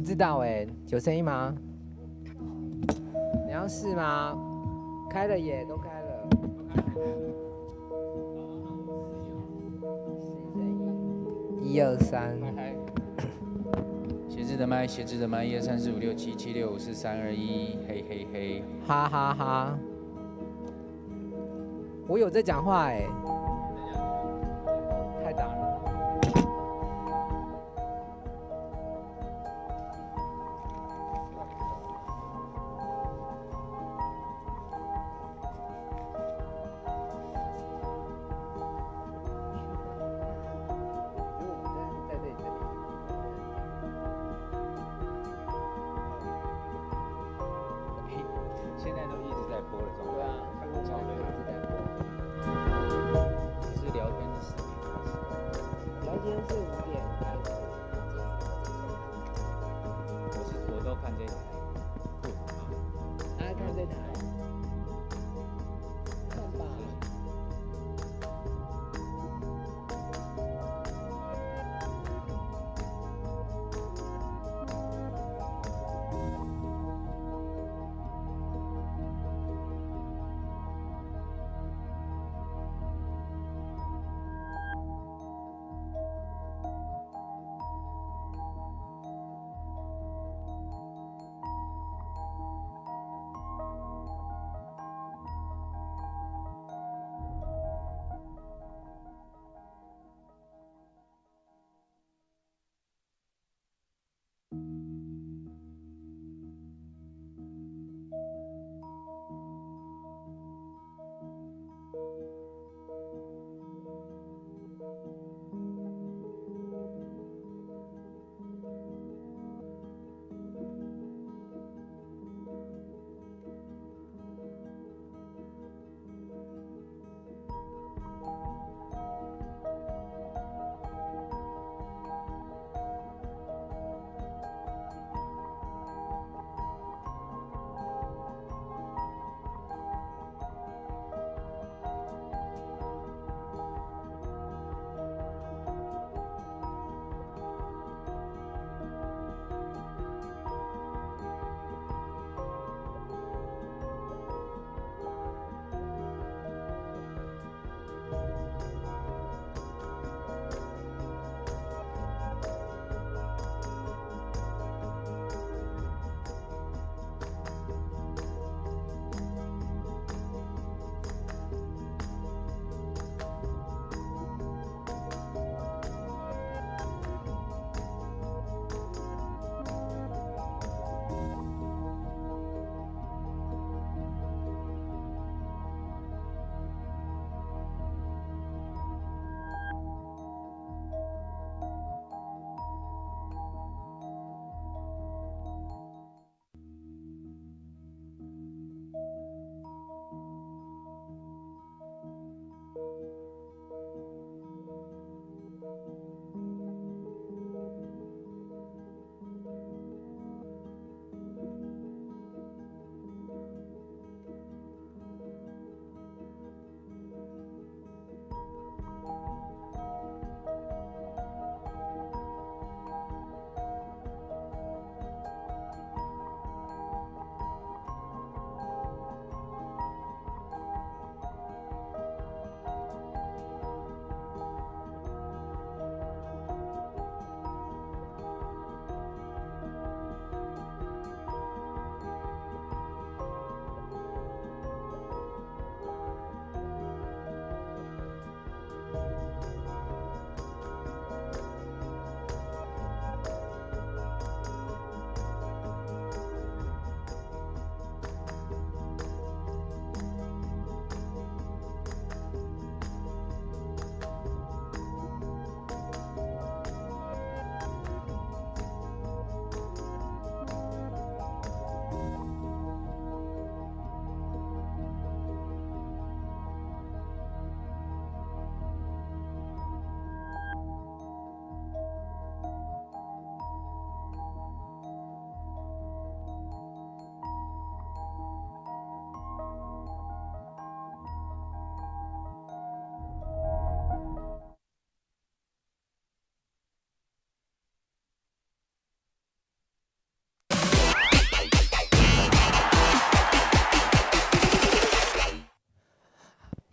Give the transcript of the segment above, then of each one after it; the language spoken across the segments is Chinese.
不知道哎，有声音吗？你要试吗？开了耶，都开了。一二三。鞋子的麦，鞋子的麦，一二三四五六七七六五四三二一，嘿嘿嘿，哈哈哈。我有在讲话哎。现都看这台。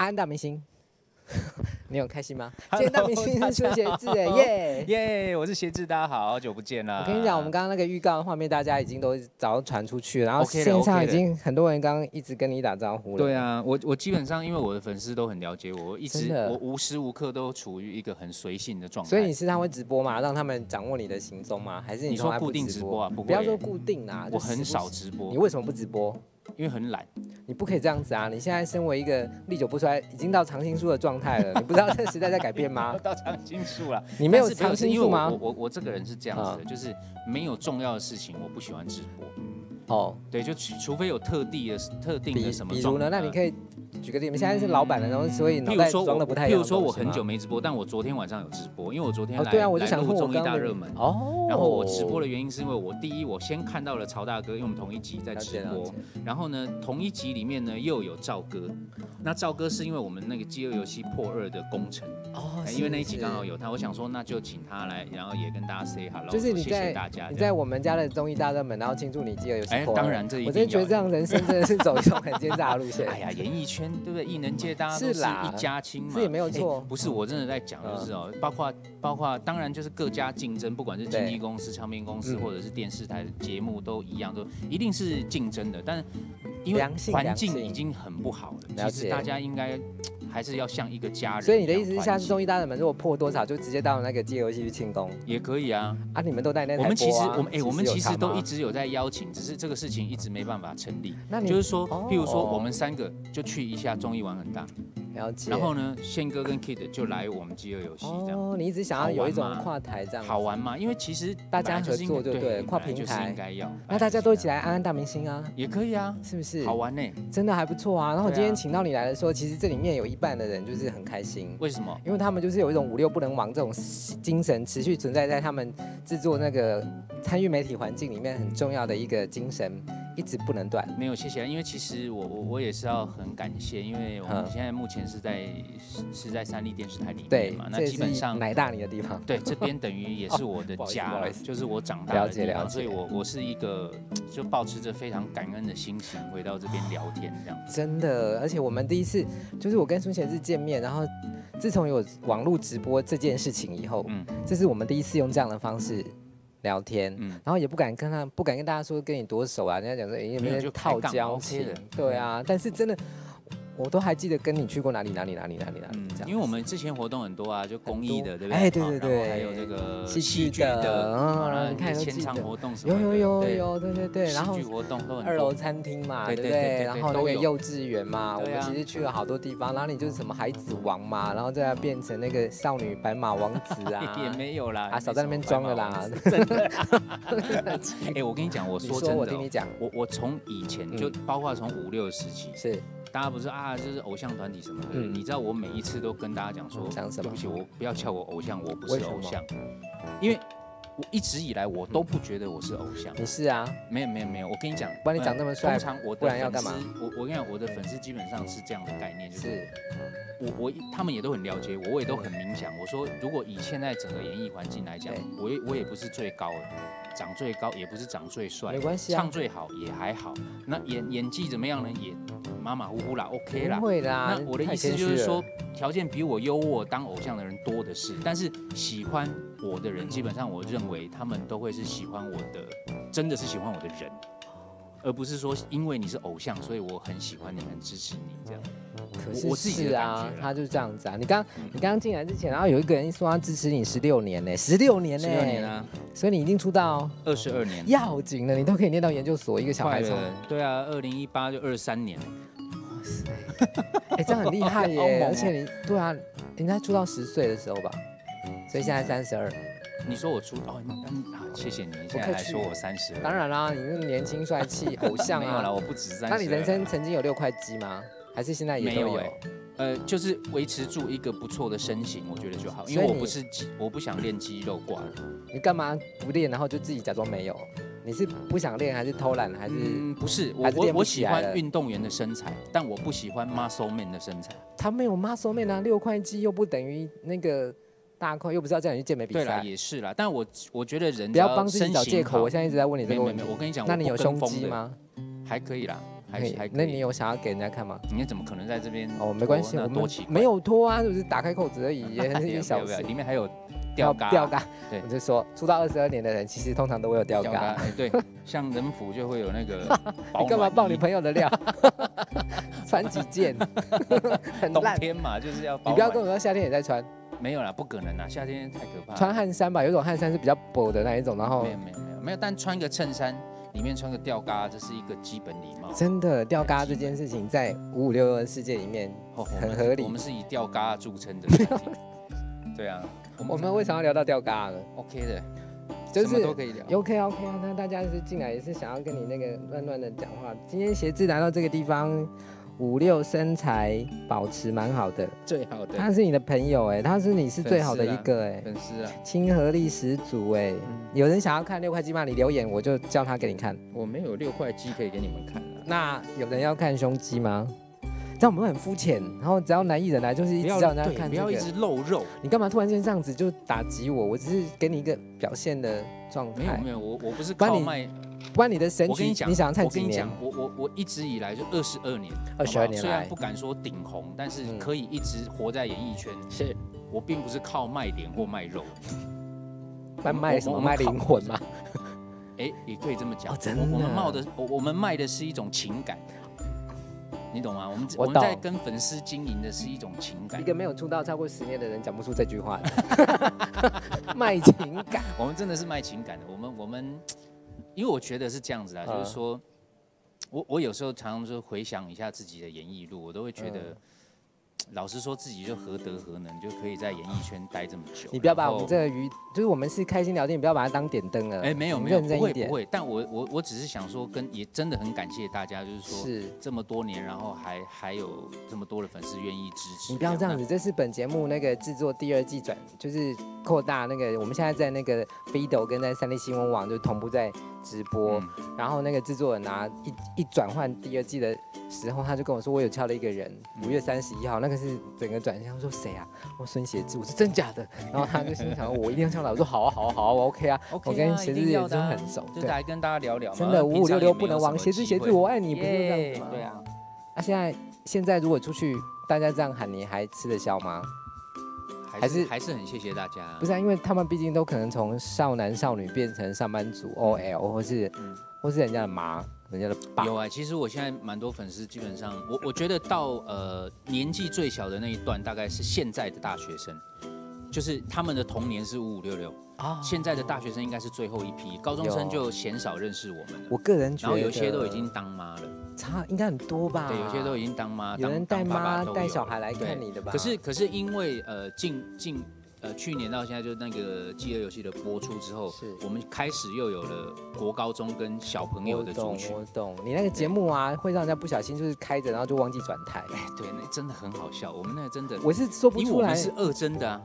安大明星，你有开心吗？今天大明星是出写字哎，耶！耶我是协志，大家好，好久不见啦。我跟你讲，我们刚刚那个预告画面，大家已经都早传出去了，然后上 OK 已经很多人刚刚一直跟你打招呼了。对，啊，我我基本上因为我的粉丝都很了解我，我一直我无时无刻都处于一个很随性的状态。所以你时常会直播吗？让他们掌握你的行踪吗？还是你说固定直播啊不不要说固定啦，就我很少直播你，为什么不直播？因为很懒。你不可以这样子啊！你现在身为一个历久不衰，已经到常青树的状态了，你不知道这个时代在改变吗？到长青树了，你没有但是是常青树吗我我？我我这个人是这样子的，啊就是没有重要的事情我不喜欢直播。哦，对，就除除非有特地的特定的什么状比如呢？那你呃可以举个例，你们现在是老板的，然后所以脑袋装的不太譬如说我很久没直播，但我昨天晚上有直播，因为我昨天哦，来、对啊，我就来想录综艺大热门。哦，然后我直播的原因是因为我第一，我先看到了曹大哥，因为我们同一集在直播然后呢，同一集里面呢又有赵哥，那赵哥是因为我们那个饥饿游戏破二的工程，哦哎，因为那一集刚好有。他，我想说那就请他来，然后也跟大家 say hello，谢就是你在谢大家。你在我们家的综艺大热门，然后庆祝你饥饿游戏哎当然这一我真的觉得这样人生真的是走一种很奸诈的路线。哎呀，演艺圈对不对？艺能界大家都是一家亲嘛，这也没有哎错不是，我真的在讲就是哦，包括包括，当然就是各家竞争，不管是经纪公司、唱片公司嗯或者是电视台的节目都一样，都一定是竞争的。但因为环境已经很不好了，其实大家应该还是要像一个家人。所以你的意思是，下次综艺大热门如果破多少，就直接到那个饥饿游戏去庆功也可以啊。啊？你们都在那台我们其实我们哎，我们其实都一直有在邀请，只是这个事情一直没办法成立。那你就是说，譬如说哦我们三个就去一下综艺玩很大，了解。然后呢，宪哥跟 Kid 就来我们饥饿游戏这样。哦，你一直想要有一种跨台这样好玩嘛？因为其实大家合作就对跨本来就是平台应该要。那大家都一起来来安安大明星啊，也可以啊，是不是？好玩呢。真的还不错啊。然后今天请到你来的时候，其实这里面有一半的人就是很开心，为什么？因为他们就是有一种五六不能亡这种精神，持续存在在他们制作那个参与媒体环境里面很重要的一个精神，一直不能断。没有，谢谢。因为其实我我我也是要很感谢，因为我们嗯现在目前是在是是在三立电视台里面嘛，，那基本上奶大你的地方。对这边等于也是我的 家就是我长大了的地方，解了解所以我我是一个就保持着非常感恩的心情回到这边聊天这样。真的，而且我们第一次就是我跟孙贤志见面，然后自从有网络直播这件事情以后，嗯这是我们第一次用这样的方式聊天，嗯，然后也不敢跟他不敢跟大家说跟你多熟啊，人家讲说哎有没有没有就套交情，对啊，但是真的我都还记得跟你去过哪里哪里哪里哪里哪里嗯这，样，因为我们之前活动很多啊，就公益的，对不对？哎对对对。还有这个戏戏剧剧的的，嗯看都签唱记得。活动什么的，有有有有，对对对，然后戏剧活动都很多。二楼餐厅嘛，对对不对？然后都有。个幼稚园嘛，我们其实去了好多地方，然后你就是什么孩子王嘛，然后再变成那个少女白马王子啊，也没有啦，啊，少在那边装了啦。真的。哎，我跟你讲，我说真的哦，我听你讲，我我从以前嗯。就包括从五六时期，是。大家不是啊，就是偶像团体什么的，嗯。你知道我每一次都跟大家讲说，讲什么？对不起，我不要叫我偶像，我不是偶像，因为我一直以来我都不觉得我是偶像。不是啊，没有没有没有，我跟你讲，不然你长呃这么帅通常我的不然要干嘛粉丝？我我跟你讲，我的粉丝基本上是这样的概念，就是是我我他们也都很了解我，我也都很明讲。我说，如果以现在整个演艺环境来讲，我也我也不是最高的，长最高也不是长最帅没，关系啊唱，最好也还好。那演演技怎么样呢？也马马虎虎啦，OK 啦。会啦。那我的意思就是说，，条件比我优渥当偶像的人多的是，但是喜欢我的人，基本上我认为他们都会是喜欢我的，真的是喜欢我的人，而不是说因为你是偶像，所以我很喜欢你，很支持你这样。可是是啊他就是这样子啊。你刚你刚刚进来之前，然后有一个人说他支持你十六年呢，十六年呢，十六年，啊，所以你已经出道二十二年，要紧了，你都可以念到研究所，一个小孩从快了，对啊，二零一八就二三年，哇塞。哎、这样很厉害耶！而且你对啊，应该出道十岁的时候吧，所以现在三十二。你说我出哦，嗯嗯，好，谢谢你，你现在客气还说我三十，当然啦，你那么年轻帅气 偶像没有啦，啊。我不止三十。那你人生曾经有六块肌吗？还是现在也？没有哎呃，就是维持住一个不错的身形，我觉得就好，因为我不是肌，我不想练肌肉挂了。你干嘛不练，然后就自己假装没有？你是不想练，还是偷懒，还是、嗯，不是，我是我我喜欢运动员的身材，但我不喜欢 muscle man 的身材。他没有 muscle man 啊？六块肌又不等于那个大块，又不是要叫你去健美比对啦，赛。也是啦，但我我觉得人不要帮自己找借口。我现在一直在问你这个问题我跟你讲，那你有胸？肌吗？还可以啦，还可以。那你有想要给人家看吗？你怎么可能在这边？哦，没关系，我们多奇怪没有脱啊，是不是打开扣子而已，也是没有一小事没有没有，。里面还有吊嘎 吊嘎，对我就说出道二十二年的人，其实通常都会有吊吊嘎，哎对，像人府就会有那个你干嘛爆你朋友的料？穿几件，很冬烂。天嘛，就是要保你不要跟我说夏天也在穿，没有啦，不可能啦，夏天太可怕了。穿汗衫吧，有一种汗衫是比较薄的那一种，然后没有没有没有没有，但穿个衬衫里面穿个吊嘎，这是一个基本礼貌。真的吊嘎这件事情，在五五六六的世界里面哦很合理我。们是以吊嘎著称的。对啊，我们为什么要聊到吊嘎呢？OK 的，就是都可以聊。OK OK 啊，那大家是进来也是想要跟你那个乱乱的讲话。今天鞋子来到这个地方，五六身材保持蛮好的，最好的他是你的朋友哎，他是你是最好的一个哎，粉丝啊，亲和力十足哎。有人想要看六块肌吗？你留言我就叫他给你看。我没有六块肌可以给你们看啊。那有人要看胸肌吗？这样我们很肤浅，然后只要男艺人来就是一直叫人家看这个。不要一直露肉。你干嘛突然间这样子就打击我？我只是给你一个表现的状态，没有没有，我我不是靠卖。不然你的神曲我跟你想唱几年我跟你讲？，我我我一直以来就二十二年，二十二年来虽然不敢说顶红，但是嗯可以一直活在演艺圈。是我并不是靠卖脸或卖肉，卖卖什么卖灵魂吗？哎，也可以这么讲。哦真我我们的冒的，我我们卖的是一种情感，你懂吗？我们我我们在跟粉丝经营的是一种情感一。个没有出道超过十年的人讲不出这句话的，卖情感。我们真的是卖情感的。我们我们，因为我觉得是这样子啊，嗯就是说，我我有时候常常说回想一下自己的演艺路，我都会觉得，嗯老实说自己就何德何能，就可以在演艺圈待这么久。你不要把我们这个鱼，就是我们是开心聊天，你不要把它当点灯了。哎、没有你没有，不会不。会。但我我我只是想说跟，也真的很感谢大家，就是说是这么多年，然后还还有这么多的粉丝愿意支持。你不要这样子，这是本节目那个制作第二季转，就是扩大那个，我们现在在那个 Fido 跟在三立新闻网就同步在直播，嗯然后那个制作人啊一一转换第二季的时候，他就跟我说我有敲了一个人，五月三十一号，那个是整个转向，我说谁啊？我说孙协志，我说真假的？然后他就心想我一定要敲来，我说好啊好啊好啊，我 OK 啊我跟啊协志也是很熟，对，就来跟大家聊聊嘛。真的五五六六不能忘，协志协志我爱你，不是这样子吗？对啊，啊，现在现在如果出去，大家这样喊你还吃得消吗？还还是是还是很谢谢大家。不是、啊，因为他们毕竟都可能从少男少女变成上班族 OL，或是、嗯或是人家的妈，人家的爸。有啊，其实我现在蛮多粉丝，基本上我我觉得到呃年纪最小的那一段，大概是现在的大学生，就是他们的童年是五五六六，啊现在的大学生应该是最后一批，高中生就鲜少认识我们了。我个人觉得，然后有些都已经当妈了，差应该很多吧？对，有些都已经当妈，当有人带妈带小孩来看你的吧？可是可是因为呃近近呃去年到现在，就那个饥饿游戏的播出之后是，我们开始又有了国高中跟小朋友的族群。我懂，你那个节目啊，会让人家不小心就是开着，然后就忘记转台。哎，对，那真的很好笑。我们那个真的，我是说不出来因为我们是二真的啊，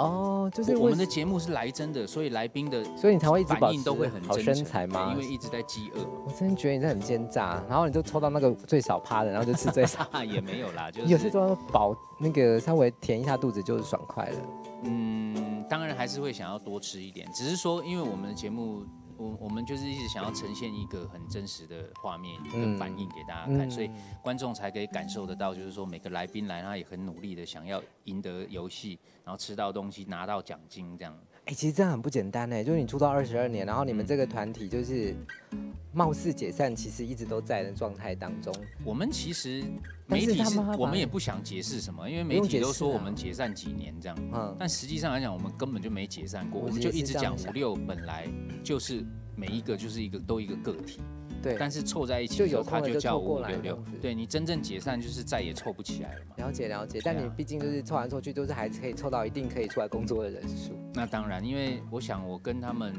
哦，就是我我们的节目是来真的，所以来宾的所以你才会一直保反应都会很好身材吗？对因为一直在饥饿。我真的觉得你这很奸诈，然后你就抽到那个最少趴的，然后就吃最少。哈哈，也没有啦，就是有些是时候饱那个稍微填一下肚子就是爽快了。嗯，当然还是会想要多吃一点，只是说因为我们的节目。我我们就是一直想要呈现一个很真实的画面跟反应给大家看，所以观众才可以感受得到，就是说每个来宾来，他也很努力的想要赢得游戏，然后吃到东西，拿到奖金这样。哎、其实这样很不简单哎，就是你出道二十二年，然后你们嗯这个团体就是貌似解散，其实一直都在的状态当中。我们其实媒体是我们也不想解释什么，因为媒体都说我们解散几年这样，嗯，但实际上来讲，我们根本就没解散过，我们就一直讲五六本来就是每一个就是一个都一个个体，对，但是凑在一起就的时候，有空了就它就叫六六。对你真正解散，就是再也凑不起来了嘛。了解了解。但你毕竟就是凑来凑去，都是还是可以凑到一定可以出来工作的人数。那当然，因为我想我跟他们，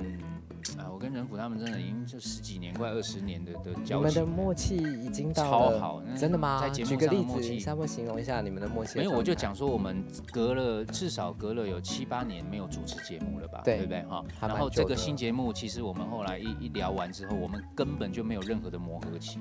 啊，我跟仁甫他们真的已经就十几年，快二十年的的交你交们的。默契已经到了，超好，真的吗？在节目举个例子，上的默契你差不多形容一下你们的默契。没有，我就，讲说我们隔了至少隔了有七八年没有主持节目了吧，对不对哈？然后这个新节目，其实我们后来一一聊完之后，我们根本就没有任何的磨合期，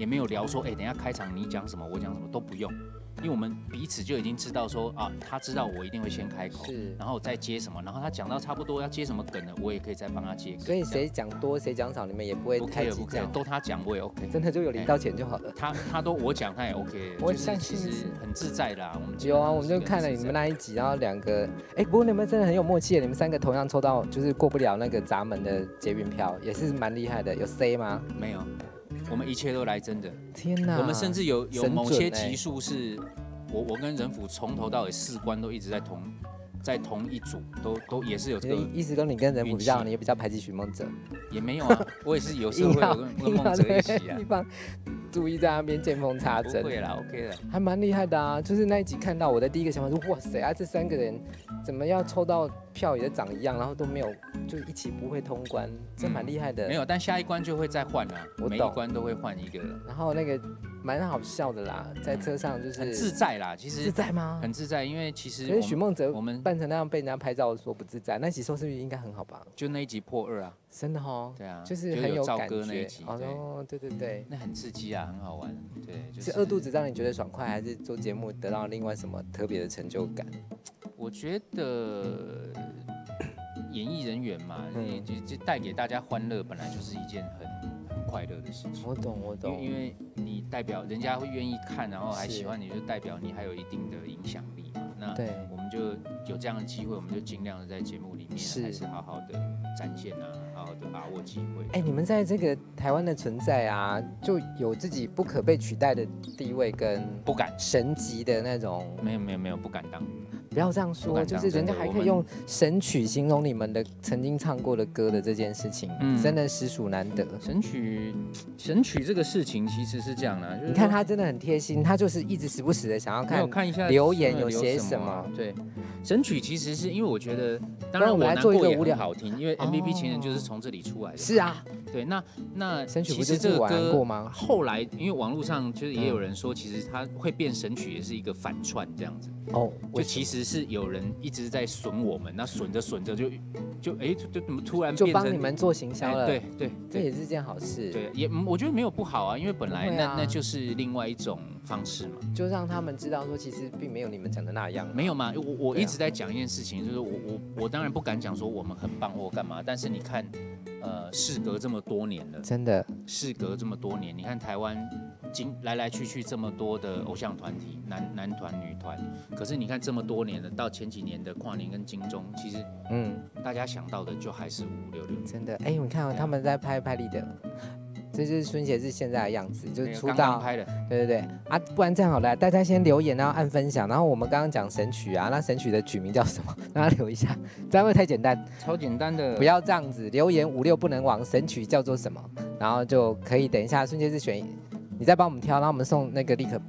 也没有聊说，哎，等一下开场你讲什么，我讲什么都不用，因为我们彼此就已经知道说啊，他知道我一定会先开口，是。然后再接什么，然后他讲到差不多要接什么梗了，我也可以再帮他接梗。所以谁讲多谁讲少，你们也不会不太计较都他讲我也 OK。真的就有零到钱就好了。他他都我讲他也 OK，我相信是很自在啦。我们基有啊，我们就看了你们那一集，然后两个，哎，不过你们真的很有默契，你们三个同样抽到就是过不了那个闸门的捷运票，也是蛮厉害的。有 C 吗？没有，我们一切都来真的。天哪！我们甚至有有某些集数是，我我跟仁甫从头到尾四关都一直在同在同一组，都都也是有这个，意思跟你跟仁甫比较，你也比较排挤许梦哲，也没有啊，我也是有时候会有跟跟硬要孟哲一起啊地。方。注意在那边见缝插针，不会啦，OK 的。还蛮厉害的啊。就是那一集看到我的第一个想法是，哇塞啊，这三个人怎么要抽到票也长一样，然后都没有就一起不会通关，这蛮厉害的。没有，但下一关就会再换啦，每一关都会换一个，然后那个蛮好笑的啦，在车上就是很自在啦。其实自在吗？很自在，因为其实可是我们许梦泽我们扮成那样被人家拍照说不自在，那集收视率应该很好吧？就那一集破二啊，真的哦，对啊，就是很有赵感觉哥那一集，对，哦，对对对。那很刺激啊，很好玩，对，就是饿肚子让你觉得爽快，还是做节目得到另外什么特别的成就感？我觉得演艺人员嘛，就就带给大家欢乐，本来就是一件很很快乐的事情。我懂，我懂。因为你代表人家会愿意看，然后还喜欢你，就代表你还有一定的影响力嘛。那对我们就有这样的机会，我们就尽量的在节目里面是还是好好的展现啊，把握机会。哎、你们在这个台湾的存在啊，就有自己不可被取代的地位跟不敢，神级的那种。没有没有没有不敢当。不要这样说，就是人家还可以用神曲形容你们的曾经唱过的歌的这件事情，嗯真的实属难得。神曲，神曲这个事情其实是这样的，就是你看他真的很贴心，他就是一直时不时的想要看看一下留言有有写什么。对，神曲其实是因为我觉得，当然然我来做一过也个无聊很好听，因为哦 MVP 情人就是从这里出来的。是啊，对，那那神曲其不是晚实这个歌安过吗？后来因为网络上就是也有嗯人说，其实它会变神曲也是一个反串这样子，哦，就我其实是有人一直在损我们，那损着损着就就哎就就怎么突然就帮你们做行销了，哎对对对这也是件好事。对，也嗯我觉得没有不好啊，因为本来那、啊那就是另外一种方式嘛。就让他们知道说，其实并没有你们讲的那样。没有嘛？我我一直在讲一件事情，就是我我我当然不敢讲说我们很棒或干嘛，但是你看，呃，事隔这么多年了，真的，事隔这么多年，你看台湾经来来去去这么多的偶像团体，男男团、女团，可是你看这么多年了，到前几年的跨年跟金钟，其实嗯，大家想到的就还是五五六六。真的。哎，你看哦他们在拍拍立得，这就是孙杰志现在的样子，就是出道。拍的，对对对啊，不然这样好了，大家先留言，然后按分享，然后我们刚刚讲神曲啊，那神曲的曲名叫什么？大家留一下，这样会太简单。超简单的，不要这样子，留言五六不能忘，神曲叫做什么？然后就可以等一下孙杰是选一，你再帮我们挑，然后我们送那个立刻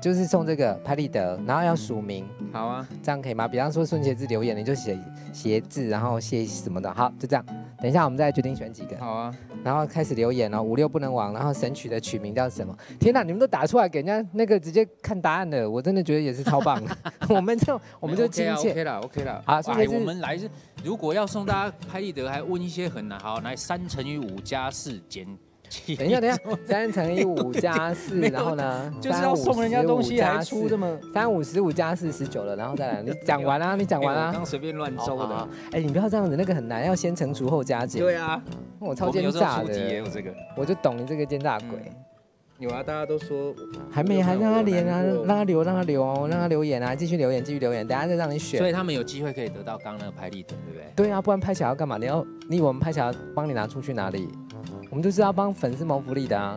就是送这个拍立得，然后要署名，好啊，这样可以吗？比方说顺鞋字留言，你就写写字，然后写什么的，好，就这样。等一下我们再决定选几个，好啊，然后开始留言哦，五六不能忘，然后神曲的曲名叫什么？天哪，你们都打出来给人家那个直接看答案的，我真的觉得也是超棒 的。我们就我们就亲切。OK 了，OK 了。好所以我们来是，如果要送大家拍立得，还问一些很难，好，来三乘以五加四减七。等一下，等一下，三乘以五加四，然后呢？就是要送人家东西，还出这么么三五十五加四十九了，然后再来，你讲完啊，你讲完啊。哎我刚随便乱收的。哎，你不要这样子，那个很难，要先乘除后加减。对啊，我超奸诈的，有这个。我就懂你这个奸诈鬼。有啊，大家都说还没，还让他连啊，让他留，让他留哦，让他留言啊，继续留言，继续留言，等下再让你选。所以他们有机会可以得到刚刚那个拍立得，对不对？对啊，不然拍起来要干嘛？你要你以为我们拍起来要帮你拿出去哪里？我们就是要帮粉丝谋福利的啊！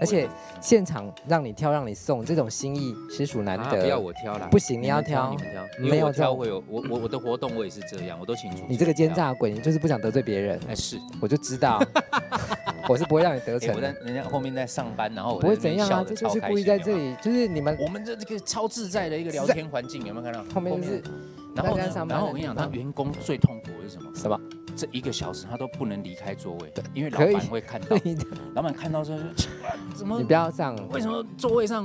而且现场让你挑，让你送，这种心意实属难得。啊不要我挑啦，不行你要挑你们挑，没有挑会有我我我的活动我也是这样，我都清楚。你这个奸，诈鬼，你就是不想得罪别人，哎是，我就知道，我是不会让你得哎逞的，我在人家后面在上班，然后我不会怎样啊，这就是故意在这。里，就是你们我们这这个超自在的一个聊天环境，有没有看到？后面是然后然后我跟你讲，他员工最痛苦的是什么？什么？这一个小时他都不能离开座位，因为老板会看到，你老板看到之后 怎么你不要这样，为什么座位上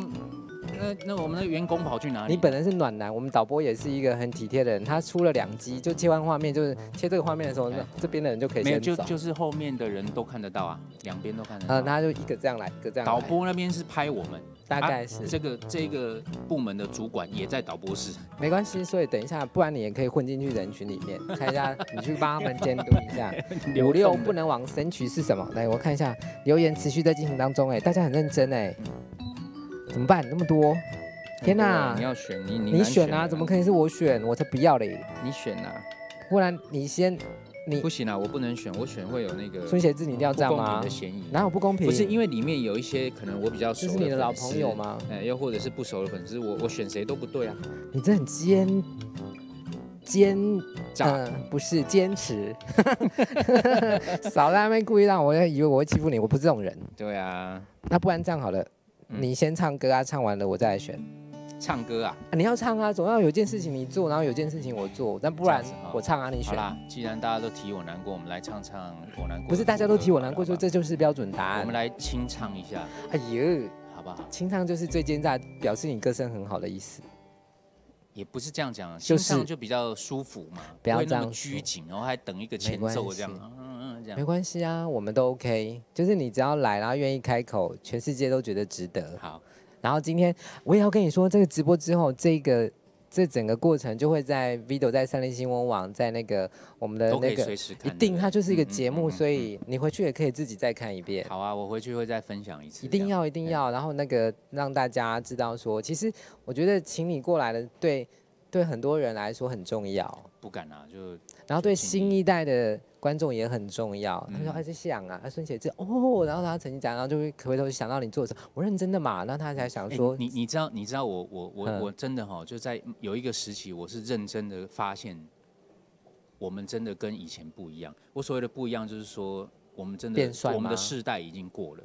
那那我们的员工跑去哪里？你本人是暖男，我们导播也是一个很体贴的人，他出了两集就切换画面，就是切这个画面的时候，哎那这边的人就可以没有，就就是后面的人都看得到啊，两边都看得到。呃，他就一个这样来，一个这样导播那边是拍我们，大概是、这个这个部门的主管也在导播室。没关系，所以等一下，不然你也可以混进去人群里面，看一下，你去帮他们监督一下。五六不能往神曲是什么？来，我看一下留言持续在进行当中，哎，大家很认真哎，怎么办？那么多，天哪你要选你你你难选啊？怎么可能是我选？我才不要嘞！你选啊？不然你先，你不行啊，我不能选，我选会有那个孙协志，你一定要这样吗的？嫌疑。哪有不公平？不是因为里面有一些可能我比较熟这是你的老朋友？吗？哎，又或者是不熟的粉丝，我我选谁都不对啊。你这很坚坚，炸嗯、不是坚持，少在那边故意让我以为我会欺负你，我不是这种人。对啊，那不然这样好了，嗯你先唱歌啊，唱完了我再来选。唱歌啊，啊你要唱啊，总要有件事情你做，然后有件事情我做，但不然我唱啊，你选。好啦，既然大家都提我难过，我们来唱唱我难过。不是大家都提我难过，说就这就是标准答案我们。来清唱一下，哎呦，好不好？清唱就是最奸诈，表示你歌声很好的意思。也不是这样讲，就是就比较舒服嘛，不要这样拘谨，然后还等一个前奏这样，嗯嗯这样没。关系啊，我们都 OK，就是你只要来，然后愿意开口，全世界都觉得值得。好，然后今天我也要跟你说，这个直播之后，这个这整个过程就会在 video 在三立新闻网，在那个我们的那个。一定，它就是一个节目，嗯嗯所以你回去也可以自己再看一遍。好啊，我回去会再分享一次。一定要一定要，然后那个让大家知道说，其实我觉得请你过来的，对对很多人来说很重要，不敢啊，就然后对新一代的观众也很重要。他说：“嗯哎，这想啊，他孙写字哦。”然后他曾经讲，然后就会回头想到你做什么，我认真的嘛，然后他才想哎说，你你知道你知道我我我嗯我真的哈，就在有一个时期，我是认真的发现，我们真的跟以前不一样。我所谓的不一样，就是说我们真的我们的吗世代已经过了。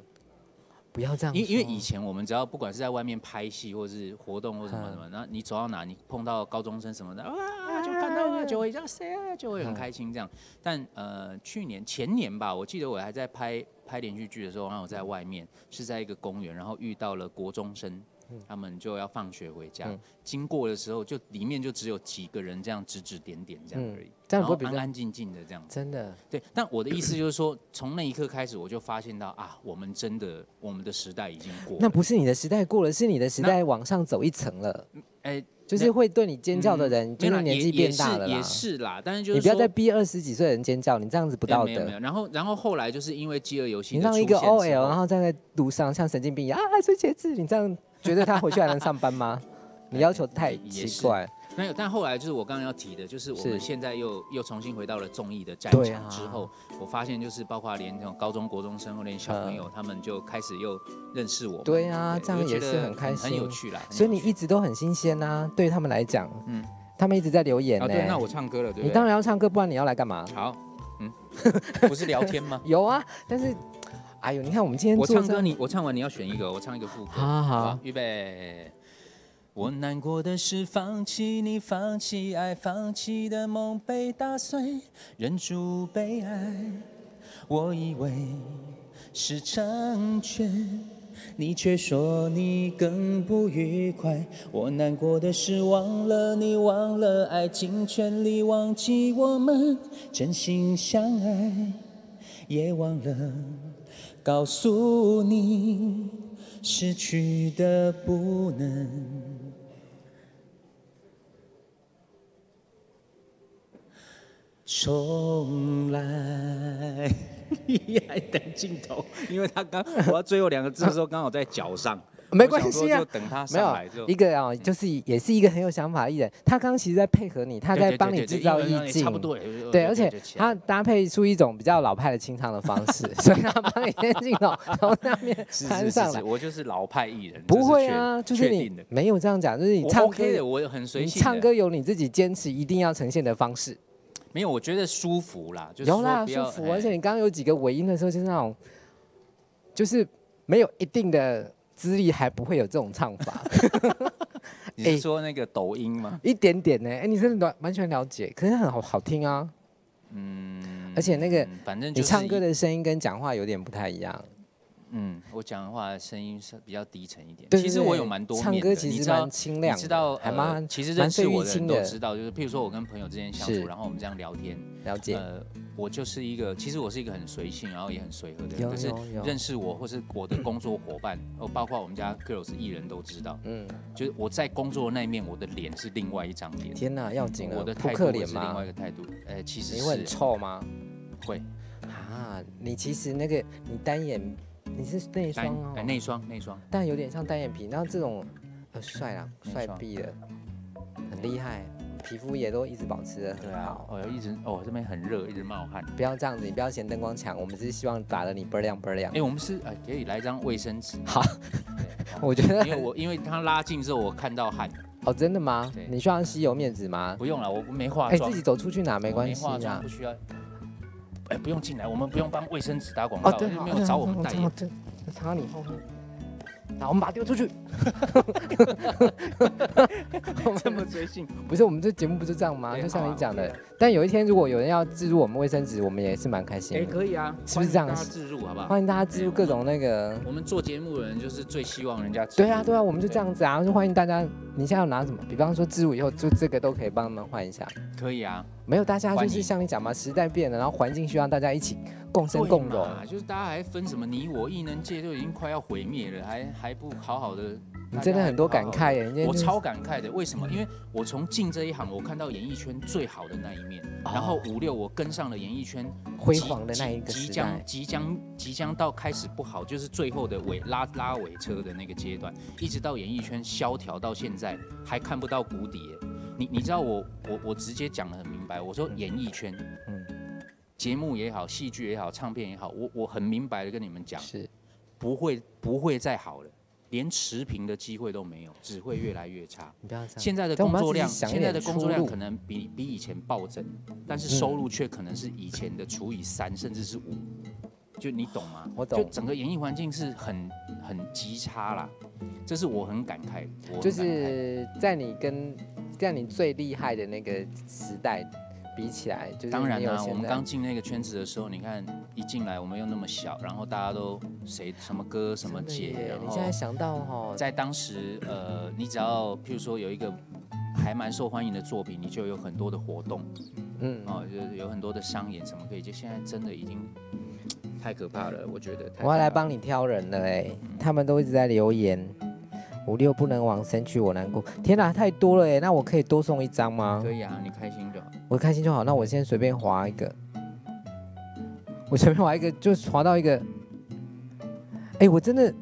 不要这样说，因因为以前我们只要不管是在外面拍戏或是活动或什么什么，然后你走到哪，你碰到高中生什么的，啊，就看到啊，就会叫谁啊，就会很开心这样。但呃，去年前年吧，我记得我还在拍拍连续剧的时候，然后我在外面是在一个公园，然后遇到了国中生。他们就要放学回家，嗯经过的时候，就里面就只有几个人这样指指点点这样嗯而已，这样然后不会比较安安静静的这样子。真的对，但我的意思就是说，从那一刻开始，我就发现到啊，我们真的，我们的时代已经过了。那不是你的时代过了，是你的时代往上走一层了，哎，就是会对你尖叫的人，就是年纪变大了啦也。是啦，但是就是你不要再逼二十几岁的人尖叫，你这样子不道德。对没有没有，然后然后后来就是因为饥饿游戏你让一个 OL，然后站在路上像神经病一样啊，孙协志，你这样觉得他回去还能上班吗？你要求太奇怪。没有，但后来就是我刚刚要提的，就是我们现在又又重新回到了综艺的战场之后，我发现就是包括连那种高中国中生或连小朋友，他们就开始又认识我们。对啊，这样也是很很开心，很有趣啦。很所以你一直都很新鲜呐、对他们来讲，嗯他们一直在留言啊，呢、对，那我唱歌了，对对？你当然要唱歌，不然你要来干嘛？好，嗯，不是聊天吗？有啊，但是，哎呦，你看我们今天我唱歌，你我唱完你要选一个，我唱一个副歌。好好好预备。我难过的是放弃你，放弃爱，放弃的梦被打碎，忍住悲哀。我以为是成全，你却说你更不愉快。我难过的是忘了你，忘了爱，尽全力忘记我们真心相爱，也忘了告诉你，失去的不能重来。你还等镜头，因为他刚我要最后两个字的时候刚好在脚上，没关系啊，等他没有一。个啊、就是也是一个很有想法的艺人，他刚刚其实在配合你，他在帮你制造意境，差不多。对，而且他搭配出一种比较老派的清唱的方式，所以他帮你先镜头从那边 是攀上来。我就是老派艺人，不会啊，就是你。没有这样讲，就是你唱歌 OK 的，我很随你。唱歌有你自己坚持一定要呈现的方式。没有，我觉得舒服啦，就是说有啦，舒服，哎而且你刚刚有几个尾音的时候，就是那种，就是没有一定的资历，还不会有这种唱法，你说那个抖音吗？一点点呢。哎，你真的完完全了解，可是很好好听啊。嗯，而且那个嗯反正就是你唱歌，的声音跟讲话有点不太一样。嗯，我讲的话声音是比较低沉一点。对其实我有蛮多唱面的，歌其实你知道蛮清亮的，你知道，还呃蛮其实认识我的人都知道，就是譬如说我跟朋友之间相处，然后我们这样聊天，了解。呃，我就是一个，其实我是一个很随性，然后也很随和的人。有可是认识我或是我的工作伙伴，哦，包括我们家 girls 艺人都知道，嗯，就是我在工作的那一面，我的脸是另外一张脸。天哪，要紧了，我的态度会是另外一？个态度。呃，其实你会很是臭吗？会啊，你其实那个你单眼，你是内双哦呃，内双内双，但有点像单眼皮，然后这种呃帅啦，帅毙了，很厉害，皮肤也都一直保持的很好，。哦，一直哦这边很热，一直冒汗。不要这样子，你不要嫌灯光强，我们只是希望打得你倍儿亮倍儿亮哎，。我们是呃可以来张卫生纸，好，我觉得因为我因为他拉近之后，我看到汗，哦，真的吗对？你需要吸油面纸吗？不用了，我没化哎，妆自，己走出去拿没关系啊不。需要。哎，不用进来，我们不用帮卫生纸打广告，哦，对，没有找我们代言。。对，插你后面。然后我们把它丢出去。我 们这么追星，不是我们这节目不是这样吗？就像你讲的但有一天如果有人要置入我们卫生纸，我们也是蛮开心哎，可以啊，是不是这样欢迎大家置入好不好？欢迎大家置入各种那个。我们做节目的人就是最希望人家对啊，对啊，我们就这样子啊，就欢迎大家。你现在要拿什么？比方说织物以后，就这个都可以帮他们换一下。可以啊，没有，大家就是像你讲嘛，时代变了，然后环境需要大家一起共生共荣。嘛就是大家还分什么你我异能界都已经快要毁灭了，还还不好好的。你真的很多感慨耶，我超感慨的，为什么？因为我从进这一行，我看到演艺圈最好的那一面，哦然后五六我跟上了演艺圈辉煌的那一个即。将即将即将到开始不好，就是最后的尾拉拉尾车的那个阶段，一直到演艺圈萧条到现在还看不到谷底耶。你你知道我我我直接讲的很明白，我说演艺圈，嗯节目也好，戏剧也好，唱片也好，我我很明白的跟你们讲，是，不会不会再好了，连持平的机会都没有，只会越来越差。你不要这样。现在的工作量，现在的工作量可能比比以前暴增，但是收入却可能是以前的除以三，甚至是五。就你懂吗？我懂就整个演艺环境是很很极差啦，这是我很感慨。就感慨是在你跟在你最厉害的那个时代比起来，就是当然啦、我们刚进那个圈子的时候，你看一进来我们又那么小，然后大家都谁什么哥什么姐，然后你现在想到哈，在当时，呃，你只要譬如说有一个还蛮受欢迎的作品，你就有很多的活动嗯，哦，就是有很多的商演什么可以就。现在真的已经 太可怕了，我觉得。我要来帮你挑人了哎，他们都一直在留言。五六不能往生去，我难过。天哪，太多了哎！那我可以多送一张吗可？以啊，你开心。我开心就好。那我先随便划一个，我随便划一个，就划到一个。哎，我真的，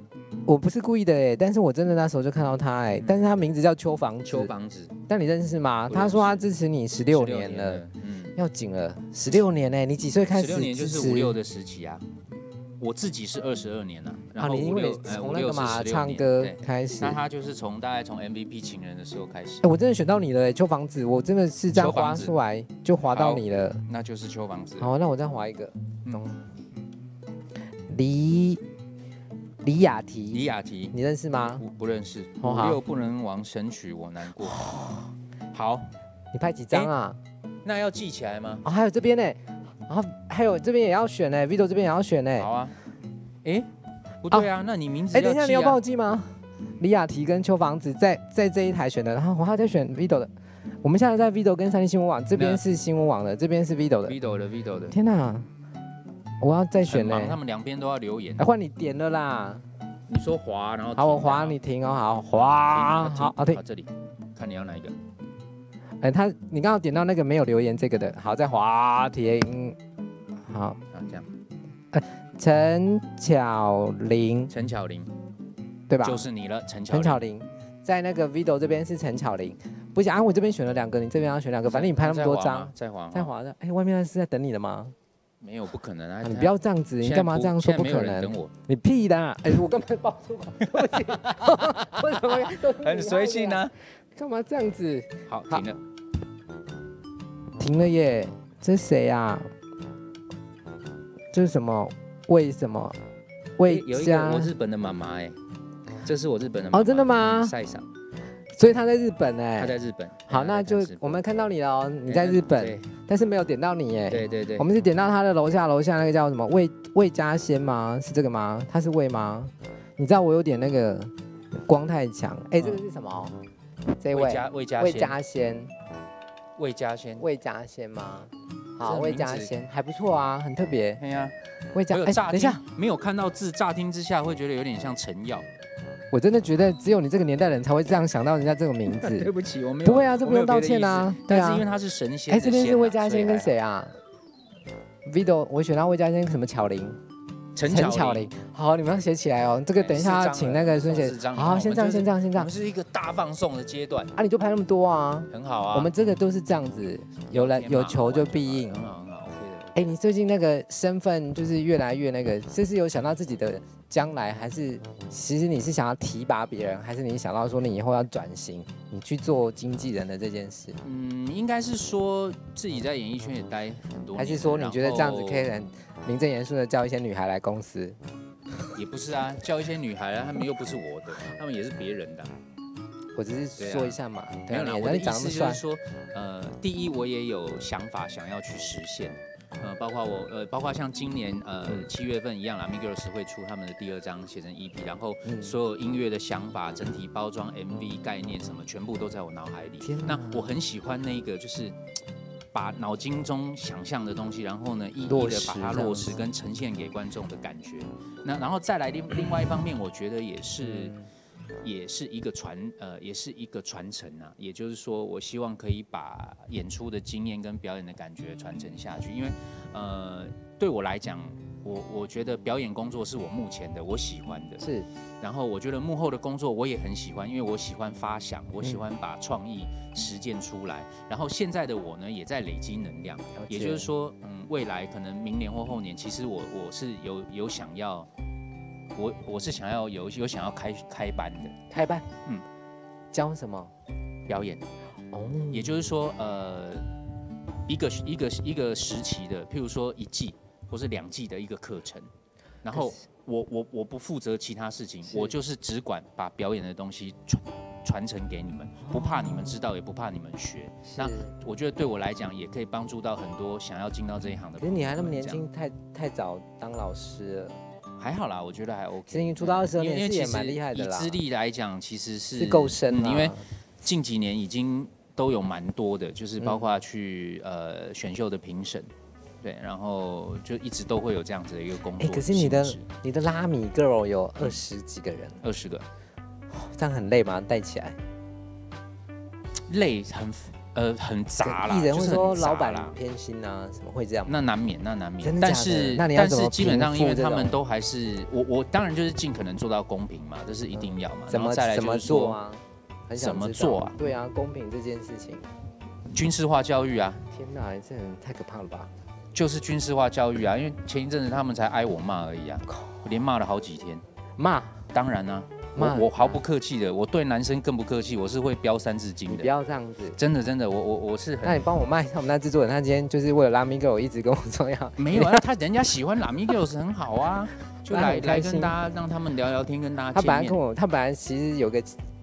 我不是故意的哎，但是我真的那时候就看到他哎，但是他名字叫秋房子秋房子但你认识吗？他说他支持你十六年了，，嗯，要紧了，十六年呢？你几岁开始十始六年就是五六的时期啊。我自己是二十二年了、然啊，后因为从那个嘛唱歌开始，那他就是从大概从 MVP 情人的时候开始哎，，我真的选到你了哎，秋房子，我真的是这样划出来就划到你了。那就是秋房子。好，那我再划一个，嗯懂？李李雅李，雅提，你认识吗？不不认识，六不能亡神曲，我难过。好，你拍几张啊？那要记起来吗？哦，还有这边呢，然后还有这边也要选呢，Vito 这边也要选呢。好啊。哎，不对啊，那你名字哎，等一下，你要帮我记吗？李雅婷跟秋房子在在这一台选的，然后我还要再选 Vito 的。我们现在在 Vito 跟三立新闻网，这边是新闻网的，这边是 Vito 的。Vito 的 Vito 的，天哪，我要再选呢忙，。他们两边都要留言哎，。换你点了啦。你说滑，然后好，我停划然后你停哦，好，停划，停好，好停好。这里，看你要哪一个。哎，他，你刚刚点到那个没有留言这个的，好，再划停。好，好，这样，陈巧玲，陈巧玲对吧？就是你了，陈巧玲。陈巧玲，在那个 Vido 这边是陈巧玲，不行啊，我这边选了两个，你这边要选两个，反正你拍那么多张，在滑吗，再划的。哎，外面是在等你的吗？没有不可能啊啊！你不要这样子，你干嘛这样说？不可能，你屁的！哎，我干嘛爆粗口？对 不起，为什么很随性？呢。干嘛这样子？好，停了。停了耶！这是谁呀？这是什么？为什么？为有一个家我日本的妈妈哎，这是我日本的妈妈哦，真的吗？晒赏，所以他在日本哎。他在日本。好，那就我们看到你了哦，你在日本，但是没有点到你耶。对对对我，们是点到他的楼下，楼下那个叫什么魏魏家仙吗？是这个吗？他是魏吗？你知道我有点那个光太强，哎，这个是什么？这魏位家魏家仙魏家仙，魏家仙。魏家先吗？好，魏家仙还不错啊，很特别。哎呀，魏家，哎，等一下，没有看到字，乍听之下会觉得有点像陈耀。我真的觉得只有你这个年代人才会这样想到人家这个名字 对字。不起，我没有。不会啊，这不用道歉啊。对啊但是因为，他是神仙哎。这边是魏家仙跟？谁啊？Vido，我选到魏家仙跟什么巧玲？陈巧巧玲。好，你们要写起来哦。这个哎等一下请那个孙姐好，先这样，先这样，先这样我们。是一个大放送的阶段，啊，你就拍那么多啊。很好啊。我们这个都是这样子，有来有求就必应很。好很好，OK 的。哎，你最近那个身份就是越来越那个，这是有想到自己的将来，还是其实你是想要提拔别人，还是你想到说你以后要转型，你去做经纪人的这件事，嗯，应该是说自己在演艺圈也待很多年，还是说你觉得这样子可以很名正言顺的叫一些女孩来公司？也不是啊，叫一些女孩啊，她们又不是我的，她们也是别人的。啊、我只是说一下嘛，没有啦，你我的意思就是，说，呃，第一我也有想法想要去实现，呃，包括我呃，包括像今年呃嗯七月份一样啦 m i g i r s 会出他们的第二张写成 EP，然后嗯所有音乐的想法、整体包装、MV 概念什么，全部都在我脑海里天。那我很喜欢那个就是。把脑筋中想象的东西，然后呢，一一的把它落实跟呈现给观众的感觉。那然后再来另另外一方面，我觉得也是。嗯也是一个传呃，也是一个传承啊。也就是说，我希望可以把演出的经验跟表演的感觉传承下去，因为呃，对我来讲，我我觉得表演工作是我目前的我喜欢的。是然后我觉得幕后的工作我也很喜欢，因为我喜欢发想，我喜嗯欢把创意实践出来。然后现在的我呢，也在累积能量。也就是说，嗯，未来可能明年或后年，其实我我是有有想要，我我是想要有有想要开开班的开班，嗯，教什么？表演。哦，也就是说，呃，一个一个一个时期的，譬如说一季或是两季的一个课程，然后我我我不负责其他事情，我就是只管把表演的东西传传承给你们，不怕你们知道，也不怕你们学。那我觉得对我来讲，也可以帮助到很多想要进到这一行的。可是你还那么年，轻，太太早当老师了，还好啦，我觉得还 OK。其实你出道22因为因为其实年是也蛮厉害的啦以资历来讲，其实是是够深啊。嗯因为近几年已经都有蛮多的，就是包嗯括去、呃选秀的评审，对，然后就一直都会有这样子的一个工哎、作。可是你的你的拉米 girl 有二十几个人，二十个这样很累吗？带起来，累很呃很杂啦，艺人会就是说老很杂啦板偏心啊，什么会这样？那难免，那难免。的的但是，但是基本上，因为他们都还是我，我当然就是尽可能做到公平嘛，这是一定要嘛。怎么再来怎么就是做啊？怎么做啊对啊，公平这件事情，军事化教育啊，天哪，这人太可怕了吧？就是军事化教育啊。因为前一阵子他们才挨我骂而已啊，我连骂了好几天。骂，当然啊，骂我我毫不客气的，我对男生更不客气，我是会飙三字经的不。要这样子。真的真的，我我我是很那你帮我骂一下我们那制作人，他今天就是为了拉米 girl 一直跟我说要没有啊，他人家喜欢拉米 girls 很好啊，就他来来跟大家让他们聊聊天，跟大家。他本来跟我，他本来其实有个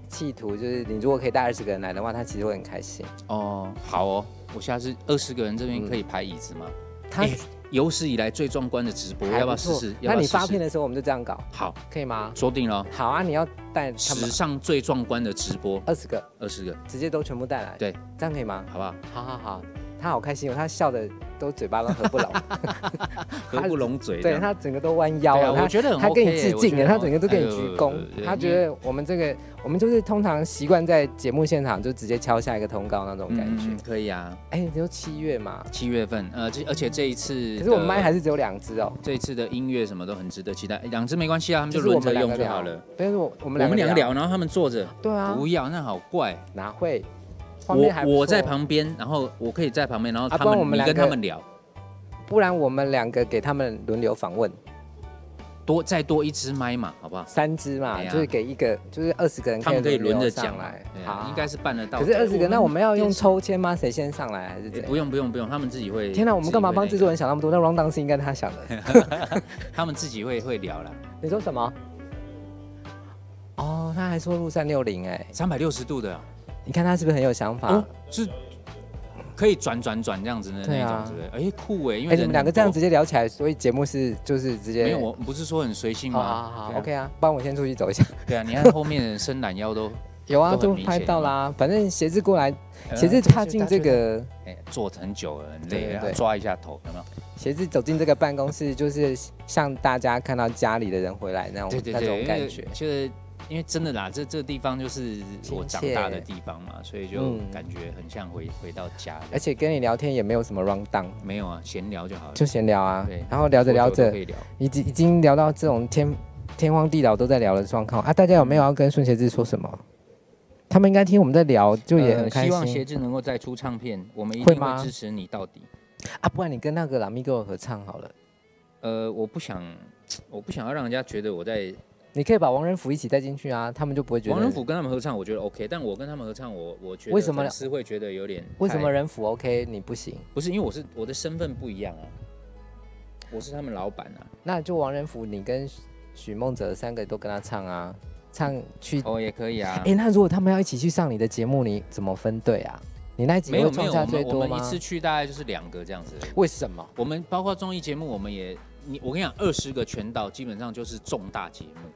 企图，就是你如果可以带二十个人来的话，他其实会很开心。哦，好哦，我下次二十个人这边嗯可以排椅子吗？他哎有史以来最壮观的直播，还要不要试试？那你发片的时候我们就这样搞，好，可以吗？说定了，好啊，你要带他史上最壮观的直播，二十个，二十个，直接都全部带来。对，这样可以吗？好不好？好好好，他好开心哦，他笑的都嘴巴都合不拢，合不拢嘴。对他整个都弯腰对啊了，我觉得很他跟你致敬了，他整个都跟你鞠躬呃，他觉得我们这个我们就是通常习惯在节目现场就直接敲下一个通告那种感觉嗯。可以啊，哎，只有七月嘛，七月份，呃，这而且这一次，可是我们麦还是只有两只哦，这一次的音乐什么都很值得期待，哎两只没关系啊，他们就轮着用就好了。。但是我我们我两个们两个聊，，然后他们坐着，对啊，不要，那好怪。哪会？我我在，旁边，然后我可以在旁边，然后他们你跟他们聊，不然我们两个给他们轮流访问，多再多一支麦嘛，好不好？三支嘛，哎呀就是给一个，就是二十个人他们可以轮着讲嘛来，对好啊，应该是办得到的。可是二十个，那我们要用抽签吗？谁先上来还是怎样？不用不用不用，他们自己会。天哪，我们干嘛帮制作人？人想那么多？那 round down 是应该他想的。他们自己会会聊啦，你说什么？哦，他还说录三六零哎，三百六十度的啊你看他是不是很有想法？哦，是可以转转转这样子的那种，是不是？哎，酷哎，因哎、你们两个这样直接聊起来，所以节目是就是直接没有，我不是说很随性好吗？好好 OK 啊，帮我先出去走一下。对啊，你看后面人伸懒腰都，有啊，都拍到啦。反正鞋子过来，呃鞋子踏进这，个，哎，坐很久了，很累，对对对要抓一下头，有没有？鞋子走进这个办公室，就是像大家看到家里的人回来那种那种感觉。就是因为真的啦，这这个地方就是我长大的地方嘛，所以就嗯感觉很像回回到家。而且跟你聊天也没有什么 round down，没有啊，闲聊就好了，就闲聊啊对。然后聊着聊着可，以聊。已经已经聊到这种天天荒地老都在聊的状况啊！大家有没有要跟孙协志说什么？他们应该听我们在聊，就也很开呃希望鞋心子能够再出唱片，我们一定会支持你到底。啊！不然你跟那个拉米哥合唱好了，呃，我不想，我不想要让人家觉得我在你可以把王仁甫一起带进去啊，他们就不会觉得王仁甫跟他们合唱，我觉得 OK，但我跟他们合唱，我我觉得为什么粉丝会觉得有点为什么太仁甫 OK 你不行？不是因为我是我的身份不一样啊，我是他们老板啊，那就王仁甫你跟许梦哲三个都跟他唱啊，唱去。哦，也可以啊哎、。那如果他们要一起去上你的节目，你怎么分队啊？你那一集没有没有，会创下我们我最多吗？们一次去大概就是两个这样子。为什么？我们包括综艺节目，我们也你我跟你讲，二十个全岛，基本上就是重大节目。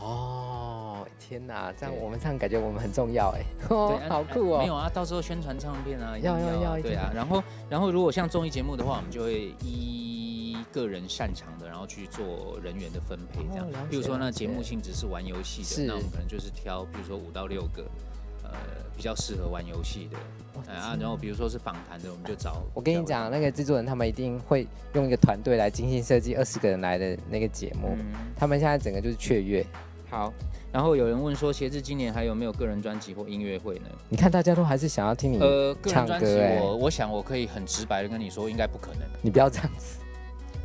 哦，天哪，这样我们这样感觉我们很重要哎，对 好酷哦。没有啊，到时候宣传唱片啊，要要啊要对啊。然后然后如果像综艺节目的话，我们就会依个人擅长的，然后去做人员的分配这样。比如说那节目性质是玩游戏的，那我们可能就是挑，比如说五到六个，呃，比较适合玩游戏的。啊，然后比如说是访谈的，我们就找。我跟你讲，那个制作人他们一定会用一个团队来精心设计二十个人来的那个节目。嗯，他们现在整个就是雀跃，好。然后有人问说，鞋子今年还有没有个人专辑或音乐会呢？你看大家都还是想要听你，呃，个人唱专辑我我想我可以很直白的跟你说，应该不可能，你不要这样子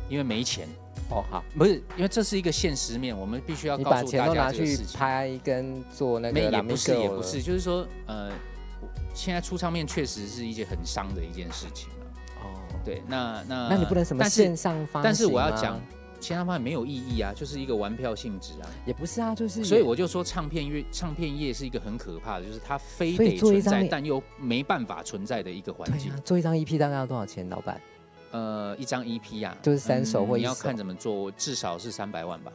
因为没钱。哦。好，不是，因为这是一个现实面，我们必须要把告诉大钱都拿去家这个事情。拍跟做那没也个不是也不是，就是说，呃，现在出唱片确实是一件很伤的一件事情啊。哦。对，那那那你不能什么但是线上发行但是我要讲，线上发行没有意义啊，就是一个玩票性质啊。也不是啊，就是所以我就说，唱片业唱片业是一个很可怕的，就是它非得存在，但又没办法存在的一个环境做一张 EP 大概要多少钱，老板？呃，一张 EP 啊，就是三首或一首你要看怎么做，至少是三百万吧。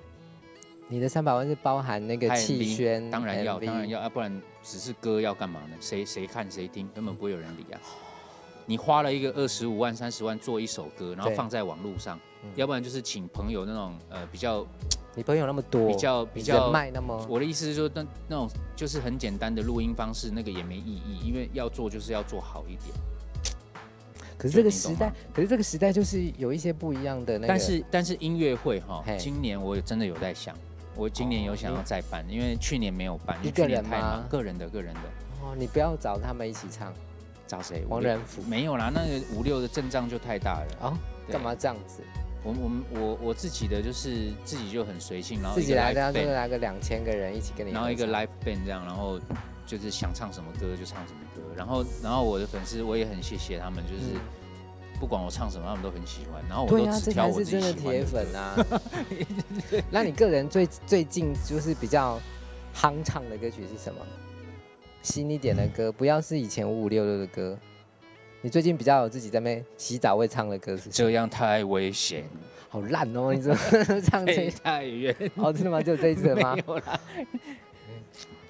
你的三百万是包含那个气宣，当然要，当然要，要不然只是歌要干嘛呢？谁谁看谁听，根本不会有人理啊。你花了一个二十五万、三十万做一首歌，然后放在网络上嗯，要不然就是请朋友那种呃比较你朋友那么多，比较比较人脉那么，我的意思是说，那那种就是很简单的录音方式，那个也没意义，因为要做就是要做好一点。可是这个时代可是这个时代就是有一些不一样的那个，但是但是音乐会哈嘿，今年我真的有在想，我今年有想要再办，因为去年没有办，因为一个人吗太忙，个人的个人的，哦，你不要找他们一起唱找谁？王仁甫没有啦，那个五六的阵仗就太大了。哦，对干嘛这样子？我我们我我自己的就是自己就很随性，然后自己来然后 band 来个两千个人一起跟你然后一个 live band 这样，然后就是想唱什么歌就唱什么歌，然后然后我的粉丝我也很谢谢他们，就是嗯不管我唱什么，他们都很喜欢，然后我都只挑我自己喜欢的铁粉。啊。那你个人最最近就是比较夯唱的歌曲是什么？新一点的歌，不要是以前五五六六的歌。你最近比较有自己在那边洗澡会唱的歌是？这样太危险，好烂哦！你怎么 唱这飞？太远。哦，真的吗？只有这一次吗没？有啦，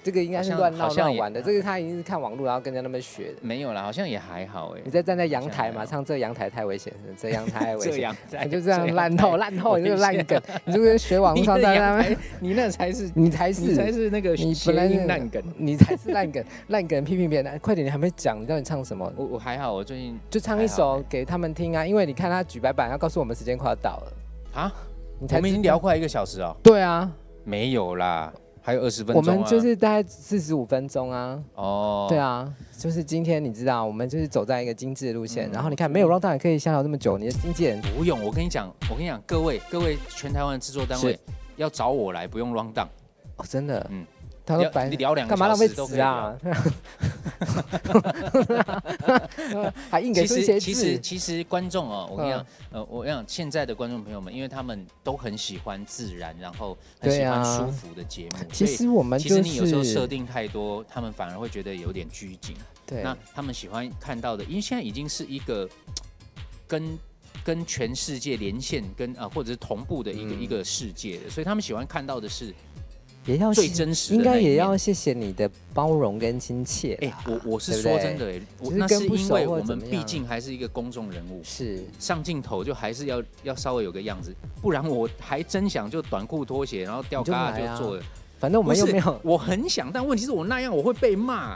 这个应该是乱闹好像也闹玩的，这个他一定是看网络然后跟人家那边学的。没有啦，好像也还好哎你。在站在阳台嘛，唱这阳台太危险，这阳台太危险。你就这样烂透烂透，你这个烂梗，你就是学网络上在那边，你那才是，你才你才是，那个你谐本来是音烂梗。你才是烂梗，烂梗批评别人，快点，你还没讲，你到底唱什么？我我还好，我最近就唱一首给他们听啊，因为你看他举白板要告诉我们时间快要到了，啊，你才我们已经聊快一个小时哦。对啊，没有啦，还有二十分钟啊。们就是大概四十五分钟啊，哦，对啊，就是今天你知道，我们就是走在一个精致的路线，嗯。然后你看没有 round down 也可以相聊这么久，你的经纪人不用，我跟你讲，我跟你讲，各位各位全台湾的制作单位是。要找我来，不用 round down，哦真的，嗯他说白聊聊两个干嘛浪费纸啊？还硬给其实其实，其实观众哦，我跟你讲嗯，呃，我跟你讲现在的观众朋友们，因为他们都很喜欢自然，然后很喜欢舒服的节目，其实我们就其实你有时候设定太多，他们反而会觉得有点拘谨。对那他们喜欢看到的，因为现在已经是一个跟跟全世界连线跟啊、或者是同步的一个、嗯。一个世界的，所以他们喜欢看到的是也要最真实的应该也要谢谢你的包容跟亲切哎、啦。我我是说真的、那是因为我们毕竟还是一个公众人物，是上镜头就还是要要稍微有个样子，不然我还真想就短裤拖鞋，然后吊嘎就做了。反正我们没有，我很想，但问题是我那样我会被骂。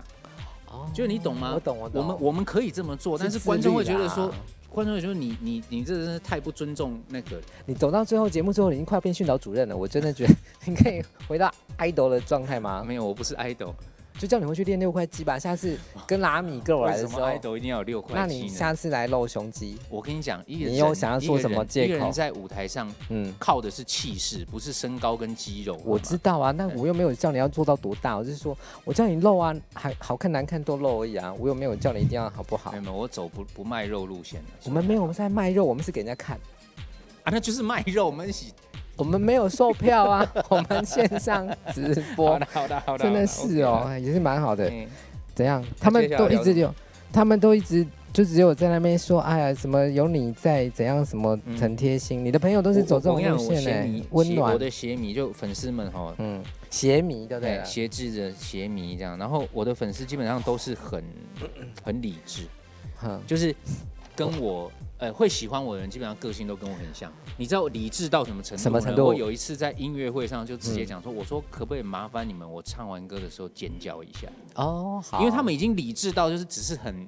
哦就是你懂吗我懂我懂。我们我们可以这么做，但是观众会觉得说啦，观众会觉得你你你这真是太不尊重那个。你走到最后节目最后，你已经快要变训导主任了，我真的觉得 你可以回到 idol 的状态吗？没有，我不是 idol，就叫你回去练六块肌吧。下次跟拉米跟我来为什么的时候，idol 一定要有六块那你？下次来露胸肌，我跟你讲，一人你又想要说一个人什么借口一个人在舞台上嗯。靠的是气势，不是身高跟肌肉。我知道啊，那我又没有叫你要做到多大，我就是说我叫你露啊，还好看难看都露而已啊，我又没有叫你一定要好不好没有？没有，我走不不卖肉路线的。我们没有，我们在卖肉，我们是给人家看。啊，那就是卖肉，我们一起我们没有售票啊，我们线上直好播的，，好的，好的，真的是哦，也是蛮好的。怎样？他们都一直有，他们都一直就只有在那边说，哎呀，什么有你在，怎样什么嗯。很贴心。你的朋友都是走这种我我跟你路线呢讲我鞋迷，鞋温暖。我，的鞋迷就粉丝们哈，嗯，鞋迷对不对？对，？鞋子的鞋迷这样，然后我的粉丝基本上都是很很理智，哼，就是跟我呃会喜欢我的人，基本上个性都跟我很像。你知道理智到什么程度？什么程度我有一次在音乐会上就直接讲说，我说可不可以麻烦你们，我唱完歌的时候尖叫一下，哦，好，因为他们已经理智到就是只是很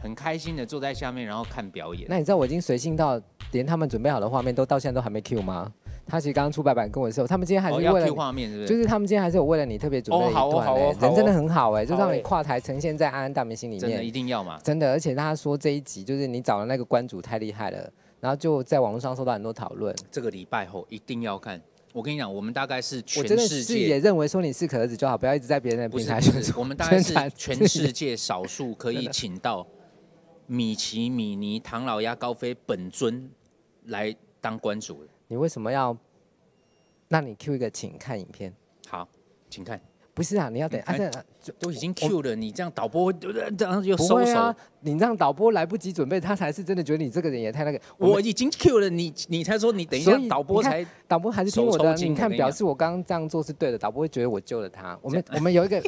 很开心的坐在下面，然后看表演。那你知道我已经随性到连他们准备好的画面都到现在都还没 Q 吗？他其实刚刚出白板跟我说，他们今天还是为了 Q 你画面是不是？就是他们今天还是有为了你特别准备哦一段哦好哦好哦人真的很好哎，就让你跨台呈现在安安大明星里面真的面一定要嘛？真的，而且他说这一集就是你找的那个关主太厉害了，然后就在网络上受到很多讨论。这个礼拜后一定要看。我跟你讲，我们大概是我全世界是也认为说你是可儿子就好，不要一直在别人的平台宣传。我们大概是全世界少数可以请到米奇、米妮、唐老鸭、高飞本尊来当关主的。你为什么要那你 Q 一个请看影片？好，请看，不是啊，你要等啊，哎这就都已经 Q 了，你这样导播？这样又不收手。会啊，你让导播来不及准备，他才是真的觉得你这个人也太那个。们我已经 Q 了你，你才说你等一下导播才导播还是听我的，你看表示我刚刚这样做是对的，导播会觉得我救了他。我们 我们有一个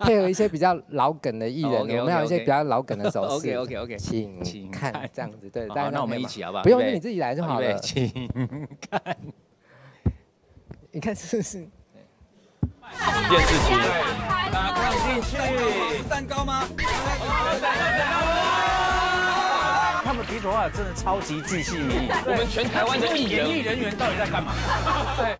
配合一些比较老梗的艺人，我们有一些比较老梗的手势。OK OK OK。请请看看这样子，对，大家那我们一起好不好？不用，你自己来就好了。请 你看是不是？电视机，打看进去，蛋糕吗？他们比手画真的超级巨细靡遗。我们全台湾的演艺人员到底在干嘛？对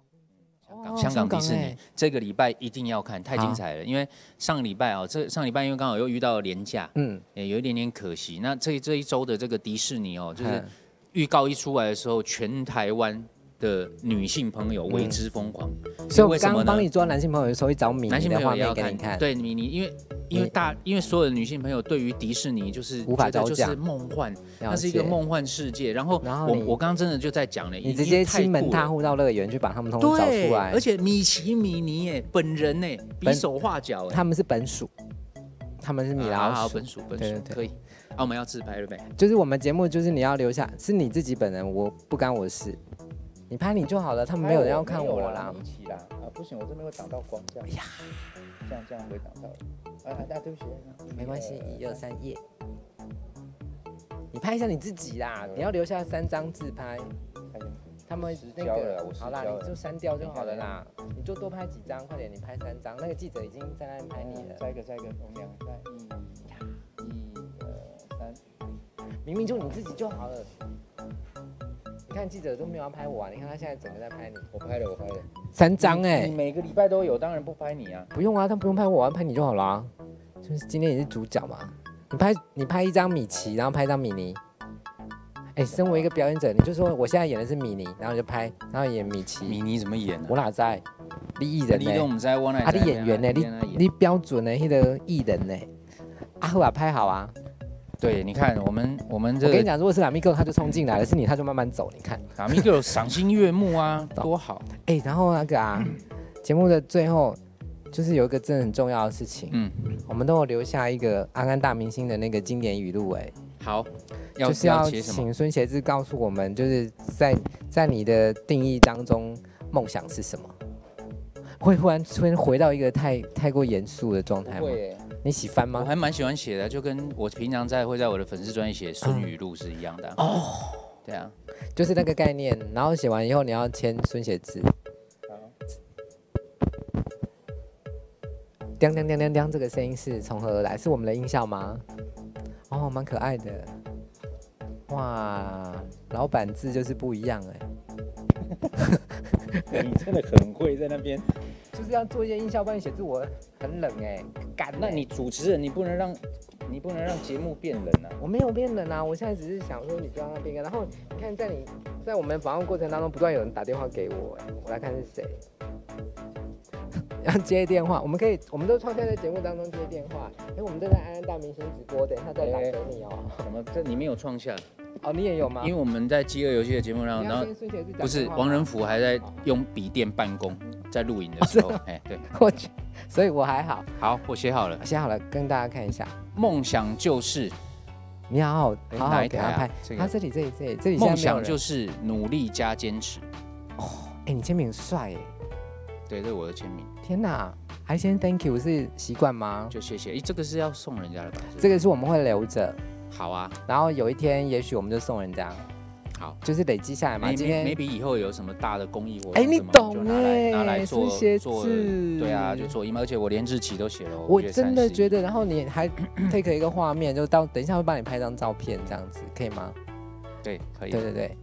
香港迪士尼哎这个礼拜一定要看，太精彩了。因为上个礼拜啊，这上礼拜因为刚好又遇到廉价，嗯，也有一点点可惜。那这这一周的这个迪士尼哦，就是嗯预告一出来的时候，全台湾的女性朋友为之疯狂。所以我刚刚帮你做男性朋友的时候，会找米男性朋友也要看看。，对米妮，因为因为大因为所有的女性朋友对于迪士尼就是无法招架梦幻，了那是一个。梦幻世界。然后然后我我刚刚真的就在讲了，你直接亲门踏户。到乐园去把他们通通找，出来，而且米奇米妮耶，本人呢，比手画脚哎，他们是本属，他们是米老鼠。好本属本属可以。啊，我们要自拍了呗？就是我们节目，就是你要留下，是你自己本人，我不干我事，你拍你就好了，他们没有人要看我啦。一起啦，啊，不行，我这边会挡到光，这样，哎呀，这样这样会挡到，啊啊，对不起，没关系，一二三，耶。你拍一下你自己啦，你要留下三张自拍，他们那个好啦，你就删掉就好了啦，你就多拍几张，快点，你拍三张，那个记者已经在那里拍你了，再一个，再一个，我们两个再一，一二三，明明就你自己就好了。你看记者都没有要拍我啊，你看他现在整个在拍你，我拍了，我拍了，三张哎、你每个礼拜都有，当然不拍你啊，不用啊，他不用拍我，我拍你就好啦。就是今天你是主角嘛，你拍你拍一张米奇，然后拍一张米妮。哎、身为一个表演者，你就说我现在演的是米妮，然后你就拍，然后演米奇。米妮怎么演呢？我哪在？你艺人你呢、都不知道我哪啊，知你演员呢、你你你标准的那个艺人呢、啊，好啊，拍好啊。对，你看我们我们这个我跟你讲，如果是拉米哥，他就冲进来了；是你，他就慢慢走。你看，拉米克赏心悦目啊，多好。哎、然后那个啊，节目的最后就是有一个真的很重要的事情，嗯，我们都有留下一个阿甘大明星的那个经典语录，哎。好，要就是要？请孙协志告诉我们，就是在在你的定义当中，梦想是什么？会忽然突然回到一个太太过严肃的状态吗？你喜欢吗？我还蛮喜欢写的，就跟我平常在会在我的粉丝专页写孙语录是一样的啊。哦，对啊，就是那个概念，然后写完以后你要签孙写字。好，叮叮叮叮叮，这个声音是从何而来？是我们的音效吗？哦，蛮可爱的。哇，老板字就是不一样哎，你真的很会在那边，就是要做一些音效帮你写字，我很冷哎，那你主持人你不能让，你不能让节目变冷啊，我没有变冷啊，我现在只是想说你不要让它变干。然后你看，在你在我们访问过程当中，不断有人打电话给我，哎，我来看是谁。要接电话，我们可以，我们都创下在节目当中接电话。哎，我们正在安安大明星直播，等一下再打给你哦。什么？这你没有创下？哦，你也有吗？因为我们在饥饿游戏的节目上，然后不是王仁甫还在用笔电办公，在录影的时候，哎，对，我去，所以我还好。好，我写好了，写好了，跟大家看一下。梦想就是，你好，好好给他拍。他这里，这里，这里，这里。梦想就是努力加坚持。哦，哎，你签名帅哎。对，这是我的签名。天哪，还先 Thank you 是习惯吗？就谢谢。哎，这个是要送人家的吧？这个是我们会留着。好啊，然后有一天，也许我们就送人家。好，就是累积下来嘛。今天 maybe 以后有什么大的公益活动，哎，你懂哎，拿来做做，对啊，就做。而且我连日期都写了。我真的觉得，然后你还 take 一个画面，就到等一下会帮你拍张照片，这样子可以吗？对，可以。对对对。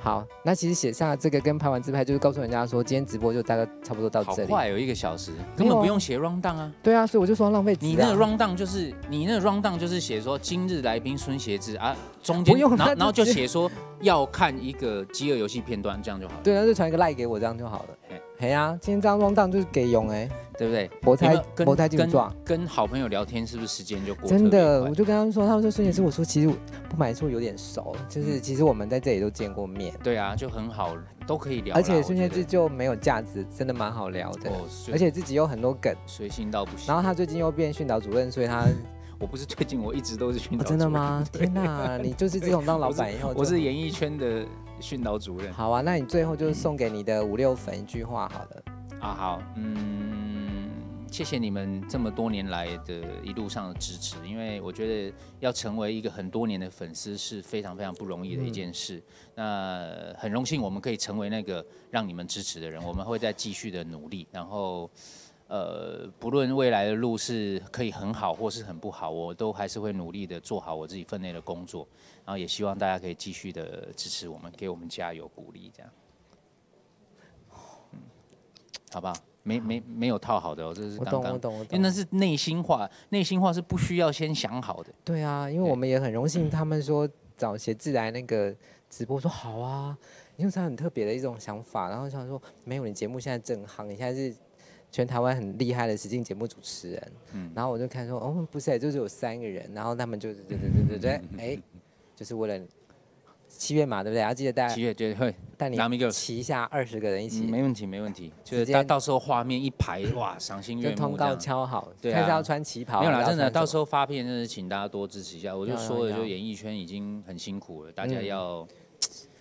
好，那其实写下这个跟拍完自拍，就是告诉人家说，今天直播就大概差不多到这里。快有一个小时，根本不用写 round down 啊。对啊，所以我就说浪费。你那个 round down 就是你那个 round down 就是写说今日来宾孙协志啊，中间然后然后就写说要看一个饥饿游戏片段，这样就好了。对啊，就传一个赖给我，这样就好了。嘿啊，今天这样 round down 就是给勇哎。对不对？我才我才跟跟好朋友聊天，是不是时间就过？真的，我就跟他们说，他们说孙姐是我说，其实不瞒说有点熟，就是其实我们在这里都见过面。对啊，就很好，都可以聊。而且孙姐志就没有架子，真的蛮好聊的。哦，而且自己有很多梗，随性到不行。然后他最近又变训导主任，所以他 我不是最近，我一直都是训导。真的吗？天哪，你就是自从当老板以后，我是演艺圈的训导主任。好啊，那你最后就是送给你的五六粉一句话好了。啊，好，嗯。谢谢你们这么多年来的一路上的支持，因为我觉得要成为一个很多年的粉丝是非常非常不容易的一件事。那很荣幸我们可以成为那个让你们支持的人，我们会再继续的努力。然后，呃，不论未来的路是可以很好或是很不好，我都还是会努力的做好我自己分内的工作。然后也希望大家可以继续的支持我们，给我们加油鼓励，这样，嗯，好不好？没没没有套好的哦，这是刚刚，因为那是内心话，内心话是不需要先想好的。对啊，因为我们也很荣幸，他们说找写字来那个直播，说好啊，因为他很特别的一种想法，然后想说没有，你节目现在正夯，你现在是全台湾很厉害的实境节目主持人，嗯，然后我就看说，哦，不是，就是有三个人，然后他们就是对对对对对，哎，就是为了。七月嘛，对不对？要记得带七月对会带你旗下二十个人一起，没问题，没问题。就是到到时候画面一排，哇，赏心悦目。通告敲好，对啊，要穿旗袍。没有啦，真的，到时候发片，真的请大家多支持一下。我就说了，就演艺圈已经很辛苦了，大家要，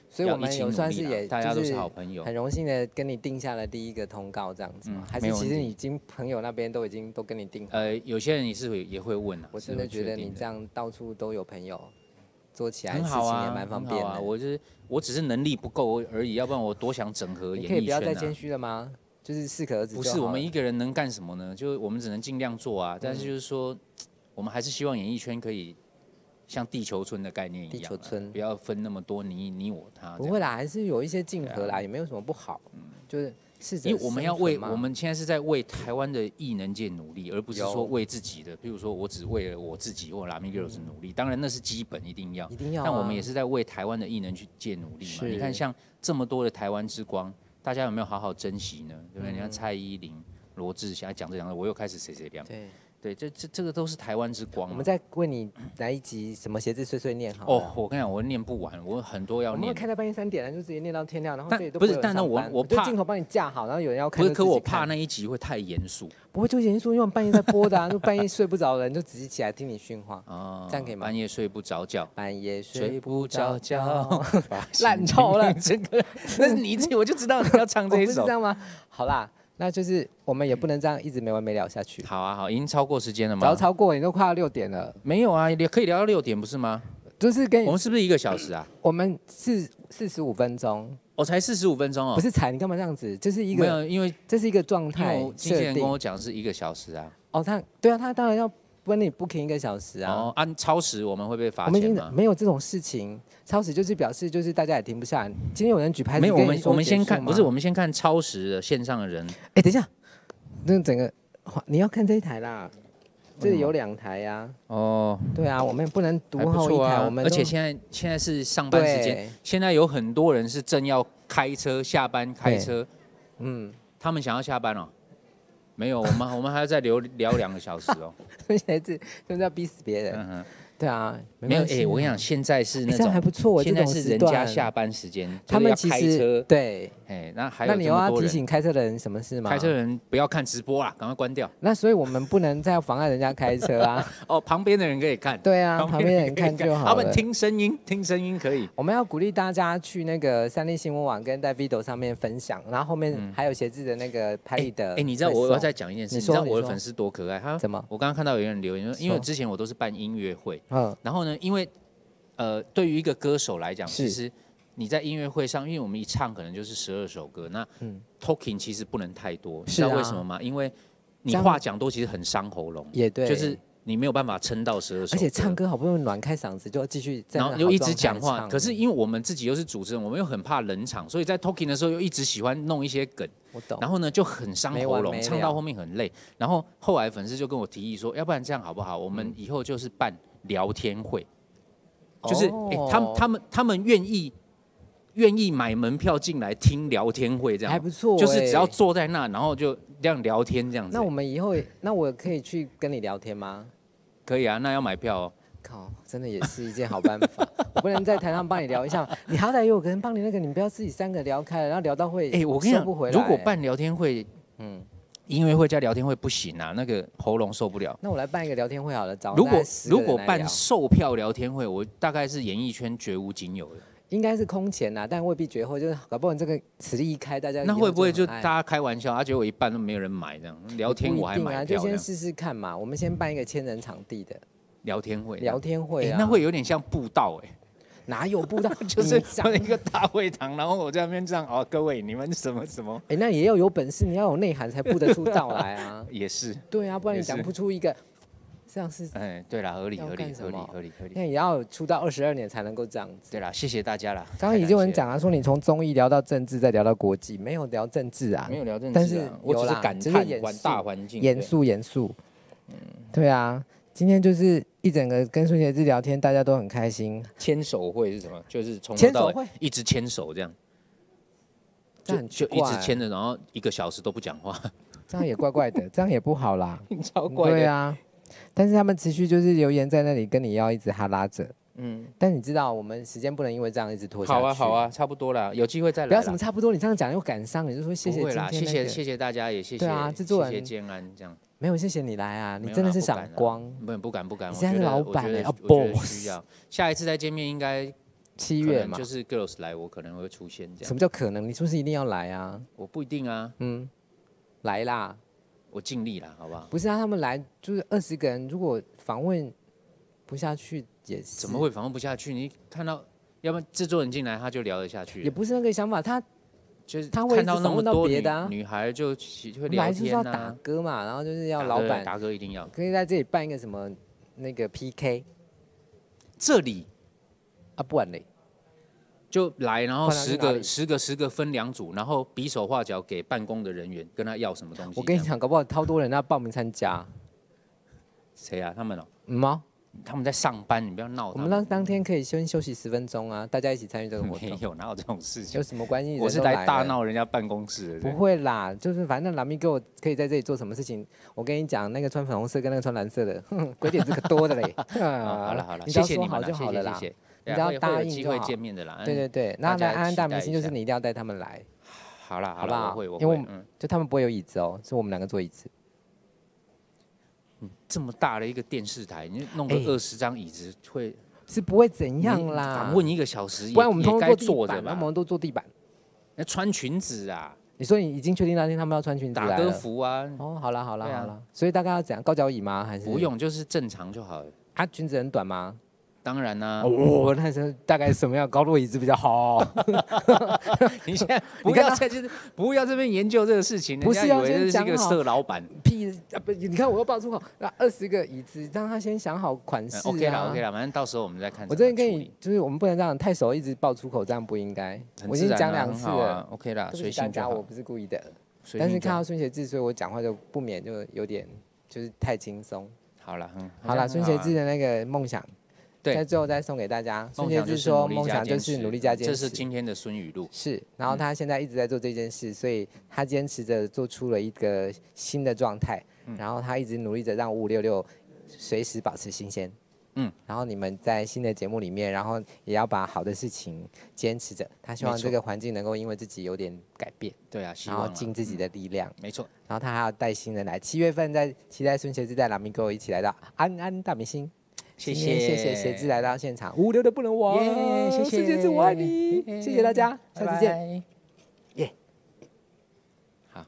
所以我们有算是也，大家都是好朋友，很荣幸的跟你定下了第一个通告，这样子嗯？还是其实已经朋友那边都已经都跟你定？呃，有些人也是会也会问啊。我真的觉得你这样到处都有朋友。做起来很好啊，也蛮方便的。我就是我只是能力不够而已，要不然我多想整合演艺圈可以不要再谦虚了吗？就是适可而止。不是，我们一个人能干什么呢？就是我们只能尽量做啊。但是就是说，我们还是希望演艺圈可以像地球村的概念一样，地球村不要分那么多你你我他。不会啦，还是有一些竞合啦，也没有什么不好。嗯，就是。因为我们要为我们现在是在为台湾的艺能界努力，而不是说为自己的。比如说我只为了我自己或拉米 girls 努力，当然那是基本一定要。一定要。但我们也是在为台湾的艺能去界努力嘛。你看像这么多的台湾之光，大家有没有好好珍惜呢？对不对？你看蔡依林、罗志祥讲这两个，我又开始谁谁谁。对。对，这这这个都是台湾之光。我们再问你来一集什么鞋子碎碎念好。哦，我跟你讲，我念不完，我很多要念。我们开到半夜三点了，就直接念到天亮，然后但不是，但是我我怕镜头帮你架好，然后有人要看。不是，可我怕那一集会太严肃。不会就严肃，因为我们半夜在播的啊，就半夜睡不着的人就直接起来听你训话。哦，这样可以吗？半夜睡不着觉，半夜睡不着觉，烂透了，这个 那是你自己，我就知道你要唱这一首，这样吗？好啦。那就是我们也不能这样一直没完没了下去。好啊，好，已经超过时间了吗？早超过，你都快要六点了。没有啊，也可以聊到六点，不是吗？就是跟我们是不是一个小时啊？我们是四十五分钟，我才四十五分钟哦。不是才，你干嘛这样子？这是一个没有，因为这是一个状态。经纪人跟我讲是一个小时啊。哦，他对啊，他当然要。问你不停一个小时啊？哦，按超时我们会被罚钱吗？没有这种事情，超时就是表示就是大家也停不下来。今天有人举牌子，没有我们我们先看，不是我们先看超时的线上的人。哎，等一下，那整个你要看这一台啦，这里有两台呀。哦，对啊，我们不能独后一台。我们而且现在现在是上班时间，现在有很多人是正要开车下班开车，嗯，他们想要下班了。没有，我们我们还要再聊聊两个小时哦。孙协志就是要逼死别人。嗯哼，对啊，没有，哎，我跟你讲，现在是那这样还不错，现在是人家下班时间，他们要开车实，对，哎，那还有那你又要提醒开车的人什么事吗？开车的人不要看直播啦，赶快关掉。那所以我们不能再妨碍人家开车啊。哦，旁边的人可以看，对啊，旁边的人看就好了。他们听声音，听声音可以。我们要鼓励大家去那个三立新闻网跟在 Vido 上面分享，然后后面嗯还有写字的那个拍立得。哎，你知道我要再讲一件事，你你知道我的粉丝多可爱？他怎么？我刚刚看到有人留言说，因为之前我都是办音乐会，嗯，然后呢，因为呃，对于一个歌手来讲，其实你在音乐会上，因为我们一唱可能就是十二首歌，那嗯 talking 其实不能太多，你知道啊为什么吗？因为你话讲多，其实很伤喉咙，也对，就是你没有办法撑到十二首，而且唱。歌好不容易暖开嗓子，就要继续在然后又一直讲话，可是因为我们自己又是主持人，我们又很怕冷场，所以在 talking 的时候又一直喜欢弄一些梗，我懂。然后呢就很伤喉咙，唱到后面很累。然后后来粉丝就跟我提议说，要不然这样好不好？我们以后就是办聊天会，就是哎、他们哦他们他们愿意愿意买门票进来听聊天会这样，还不错欸，就是只要坐在那，然后就这样聊天这样子。那我们以后，那我可以去跟你聊天吗？可以啊，那要买票哦。靠，真的也是一件好办法。我不能在台上帮你聊一下，你好歹有个人帮你那个，你不要自己三个聊开了，然后聊到会哎、我跟你讲。如果办聊天会，嗯，音乐会加聊天会不行啊，那个喉咙受不了。那我来办一个聊天会好了，找如果大概10个如果办售票聊天会，我大概是演艺圈绝无仅有的。应该是空前呐，但未必绝后，就是搞不好你这个此例一开，大家那会不会就大家开玩笑，啊，结果一半都没有人买这样？聊天我还买票这样。先试试看嘛。我们先办一个千人场地的聊天会，聊天会啊，哎那会有点像布道哎。哪有布道？就是你想一个大会堂，然后我在那边这样哦，各位你们什么什么。哎、那也要有本事，你要有内涵才布得出道来啊 也是，对啊，不然你讲不出一个，这样是，哎，对啦，合理合理合理合理合理。那也要出道二十二年才能够这样子。对啦，谢谢大家啦。刚刚已经有人讲啊，说你从综艺聊到政治，再聊到国际，没有聊政治啊，没有聊政治啊，但是我只是感叹大肃环境严。肃严肃。嗯对啊，今天就是一整个跟孙协志聊天，大家都很开心，牵手会是什么？就是从头到尾牵手会一直牵手这样，这就就一直牵着，然后一个小时都不讲话，这样也怪怪的，这样也不好啦。超怪的。对啊，但是他们持续就是留言在那里跟你要一直哈拉着，嗯，但你知道我们时间不能因为这样一直拖下去。好啊好，啊，差不多啦，有机会再来啦。不要什么差不多，你这样讲又感伤，你就说谢谢啦，谢谢谢谢大家，也谢谢对啊制作人谢谢建安这样。没有谢谢你来啊，你真的是闪光不。不不敢不敢，你现在是老板欸啊我觉得我觉得 boss 需要。下一次再见面应该七月嘛，就是 girls 来，我可能会出现这什样。么叫可能？你是不是一定要来啊？我不一定啊，嗯，来啦，我尽力啦，好不好？不是啊，他们来就是二十个人，如果访问不下去也是，怎么会访问不下去？你看到，要不然制作人进来他就聊得下去，也不是那个想法，他就是他会看到那么多女别的啊女孩就喜会聊来就是要天打啊。歌嘛，然后就是要老板打歌一定要。可以在这里办一个什么那个 PK 这里啊，不然嘞，就来，然后十个十个十个分两组，然后比手画脚给办公的人员，跟他要什么东西。我跟你讲，搞不好超多人要报名参加，谁啊？他们哦，嗯吗？他们在上班，你不要闹。我们当当天可以先休息十分钟啊，大家一起参与这个活动，没有，哪有这种事情有？什么关系？我是来大。闹人家办公室的。不会啦，就是反正蓝咪给我可以在这里做什么事情，我跟你讲，那个穿粉红色跟那个穿蓝色的，鬼点子可多的嘞。啊好了好了，你只要说好就好了啦。谢谢谢。你只要答应就好机会见面的啦。嗯，对对对，那安安大明星就是你一定要带他们来，好啦好不好啦，我会我因为就他们不会有椅子哦，是我们两个坐椅子。这么大的一个电视台，你弄个哎二十张椅子会是不会怎样啦，访问一个小时也，不然我们通通坐地板，那我吧？们都坐地板。那穿裙子啊，你说你已经确定那天他们要穿裙子打歌？服啊，哦，好了好了啊好了，所以大概要怎样？高脚椅吗？还是不？用就是正常就好了。啊，裙子很短吗？当然啦，哦，那是大概什么样高度椅子比较好？你现在不要在就是不要这边研究这个事情，不是要人家以为这是一个先讲好色老板。屁啊！不，你看我又爆粗口，那二十个椅子，让他先想好款式啊。OK 啦 OK 啦，反正到时候我们再看我。这边跟你，就是我们不能这样太熟，一直爆粗口，这样不应该。我已经讲两次了，，OK 啦，随对不起大家，我性就好。不是故意的。但是看到孙协志，所以我讲话就不免就有点就是太轻松。好了，嗯，好了，孙协志志，的那个梦想，对在最后再送给大家。孙杰梦想就是志说，梦想就是努力加坚持。这是今天的孙雨露。是，然后他现在一直在做这件事，所以他坚持着做出了一个新的状态，然后他一直努力着让五五六六随时保持新鲜。嗯，然后你们在新的节目里面，然后也要把好的事情坚持着。他希望这个环境能够因为自己有点改变，对啊，希然后尽自己的力量。没错。然后他还要带新人来，七月份在期待孙协志带拉米哥一起来到安安大明星。谢谢谢谢协志来到现场，五六的不能忘，耶谢谢孙协志我爱你，谢谢大家，下次见。耶。好，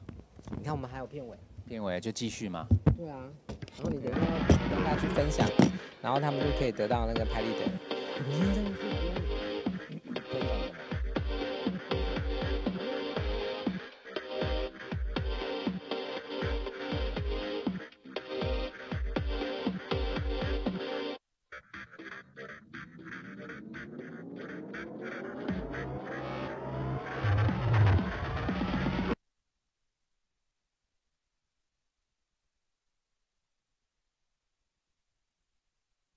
你看我们还有片尾。片尾就继续嘛。对啊，然后你等一下要跟大家去分享，然后他们就可以得到那个拍立得。你今天真的是不用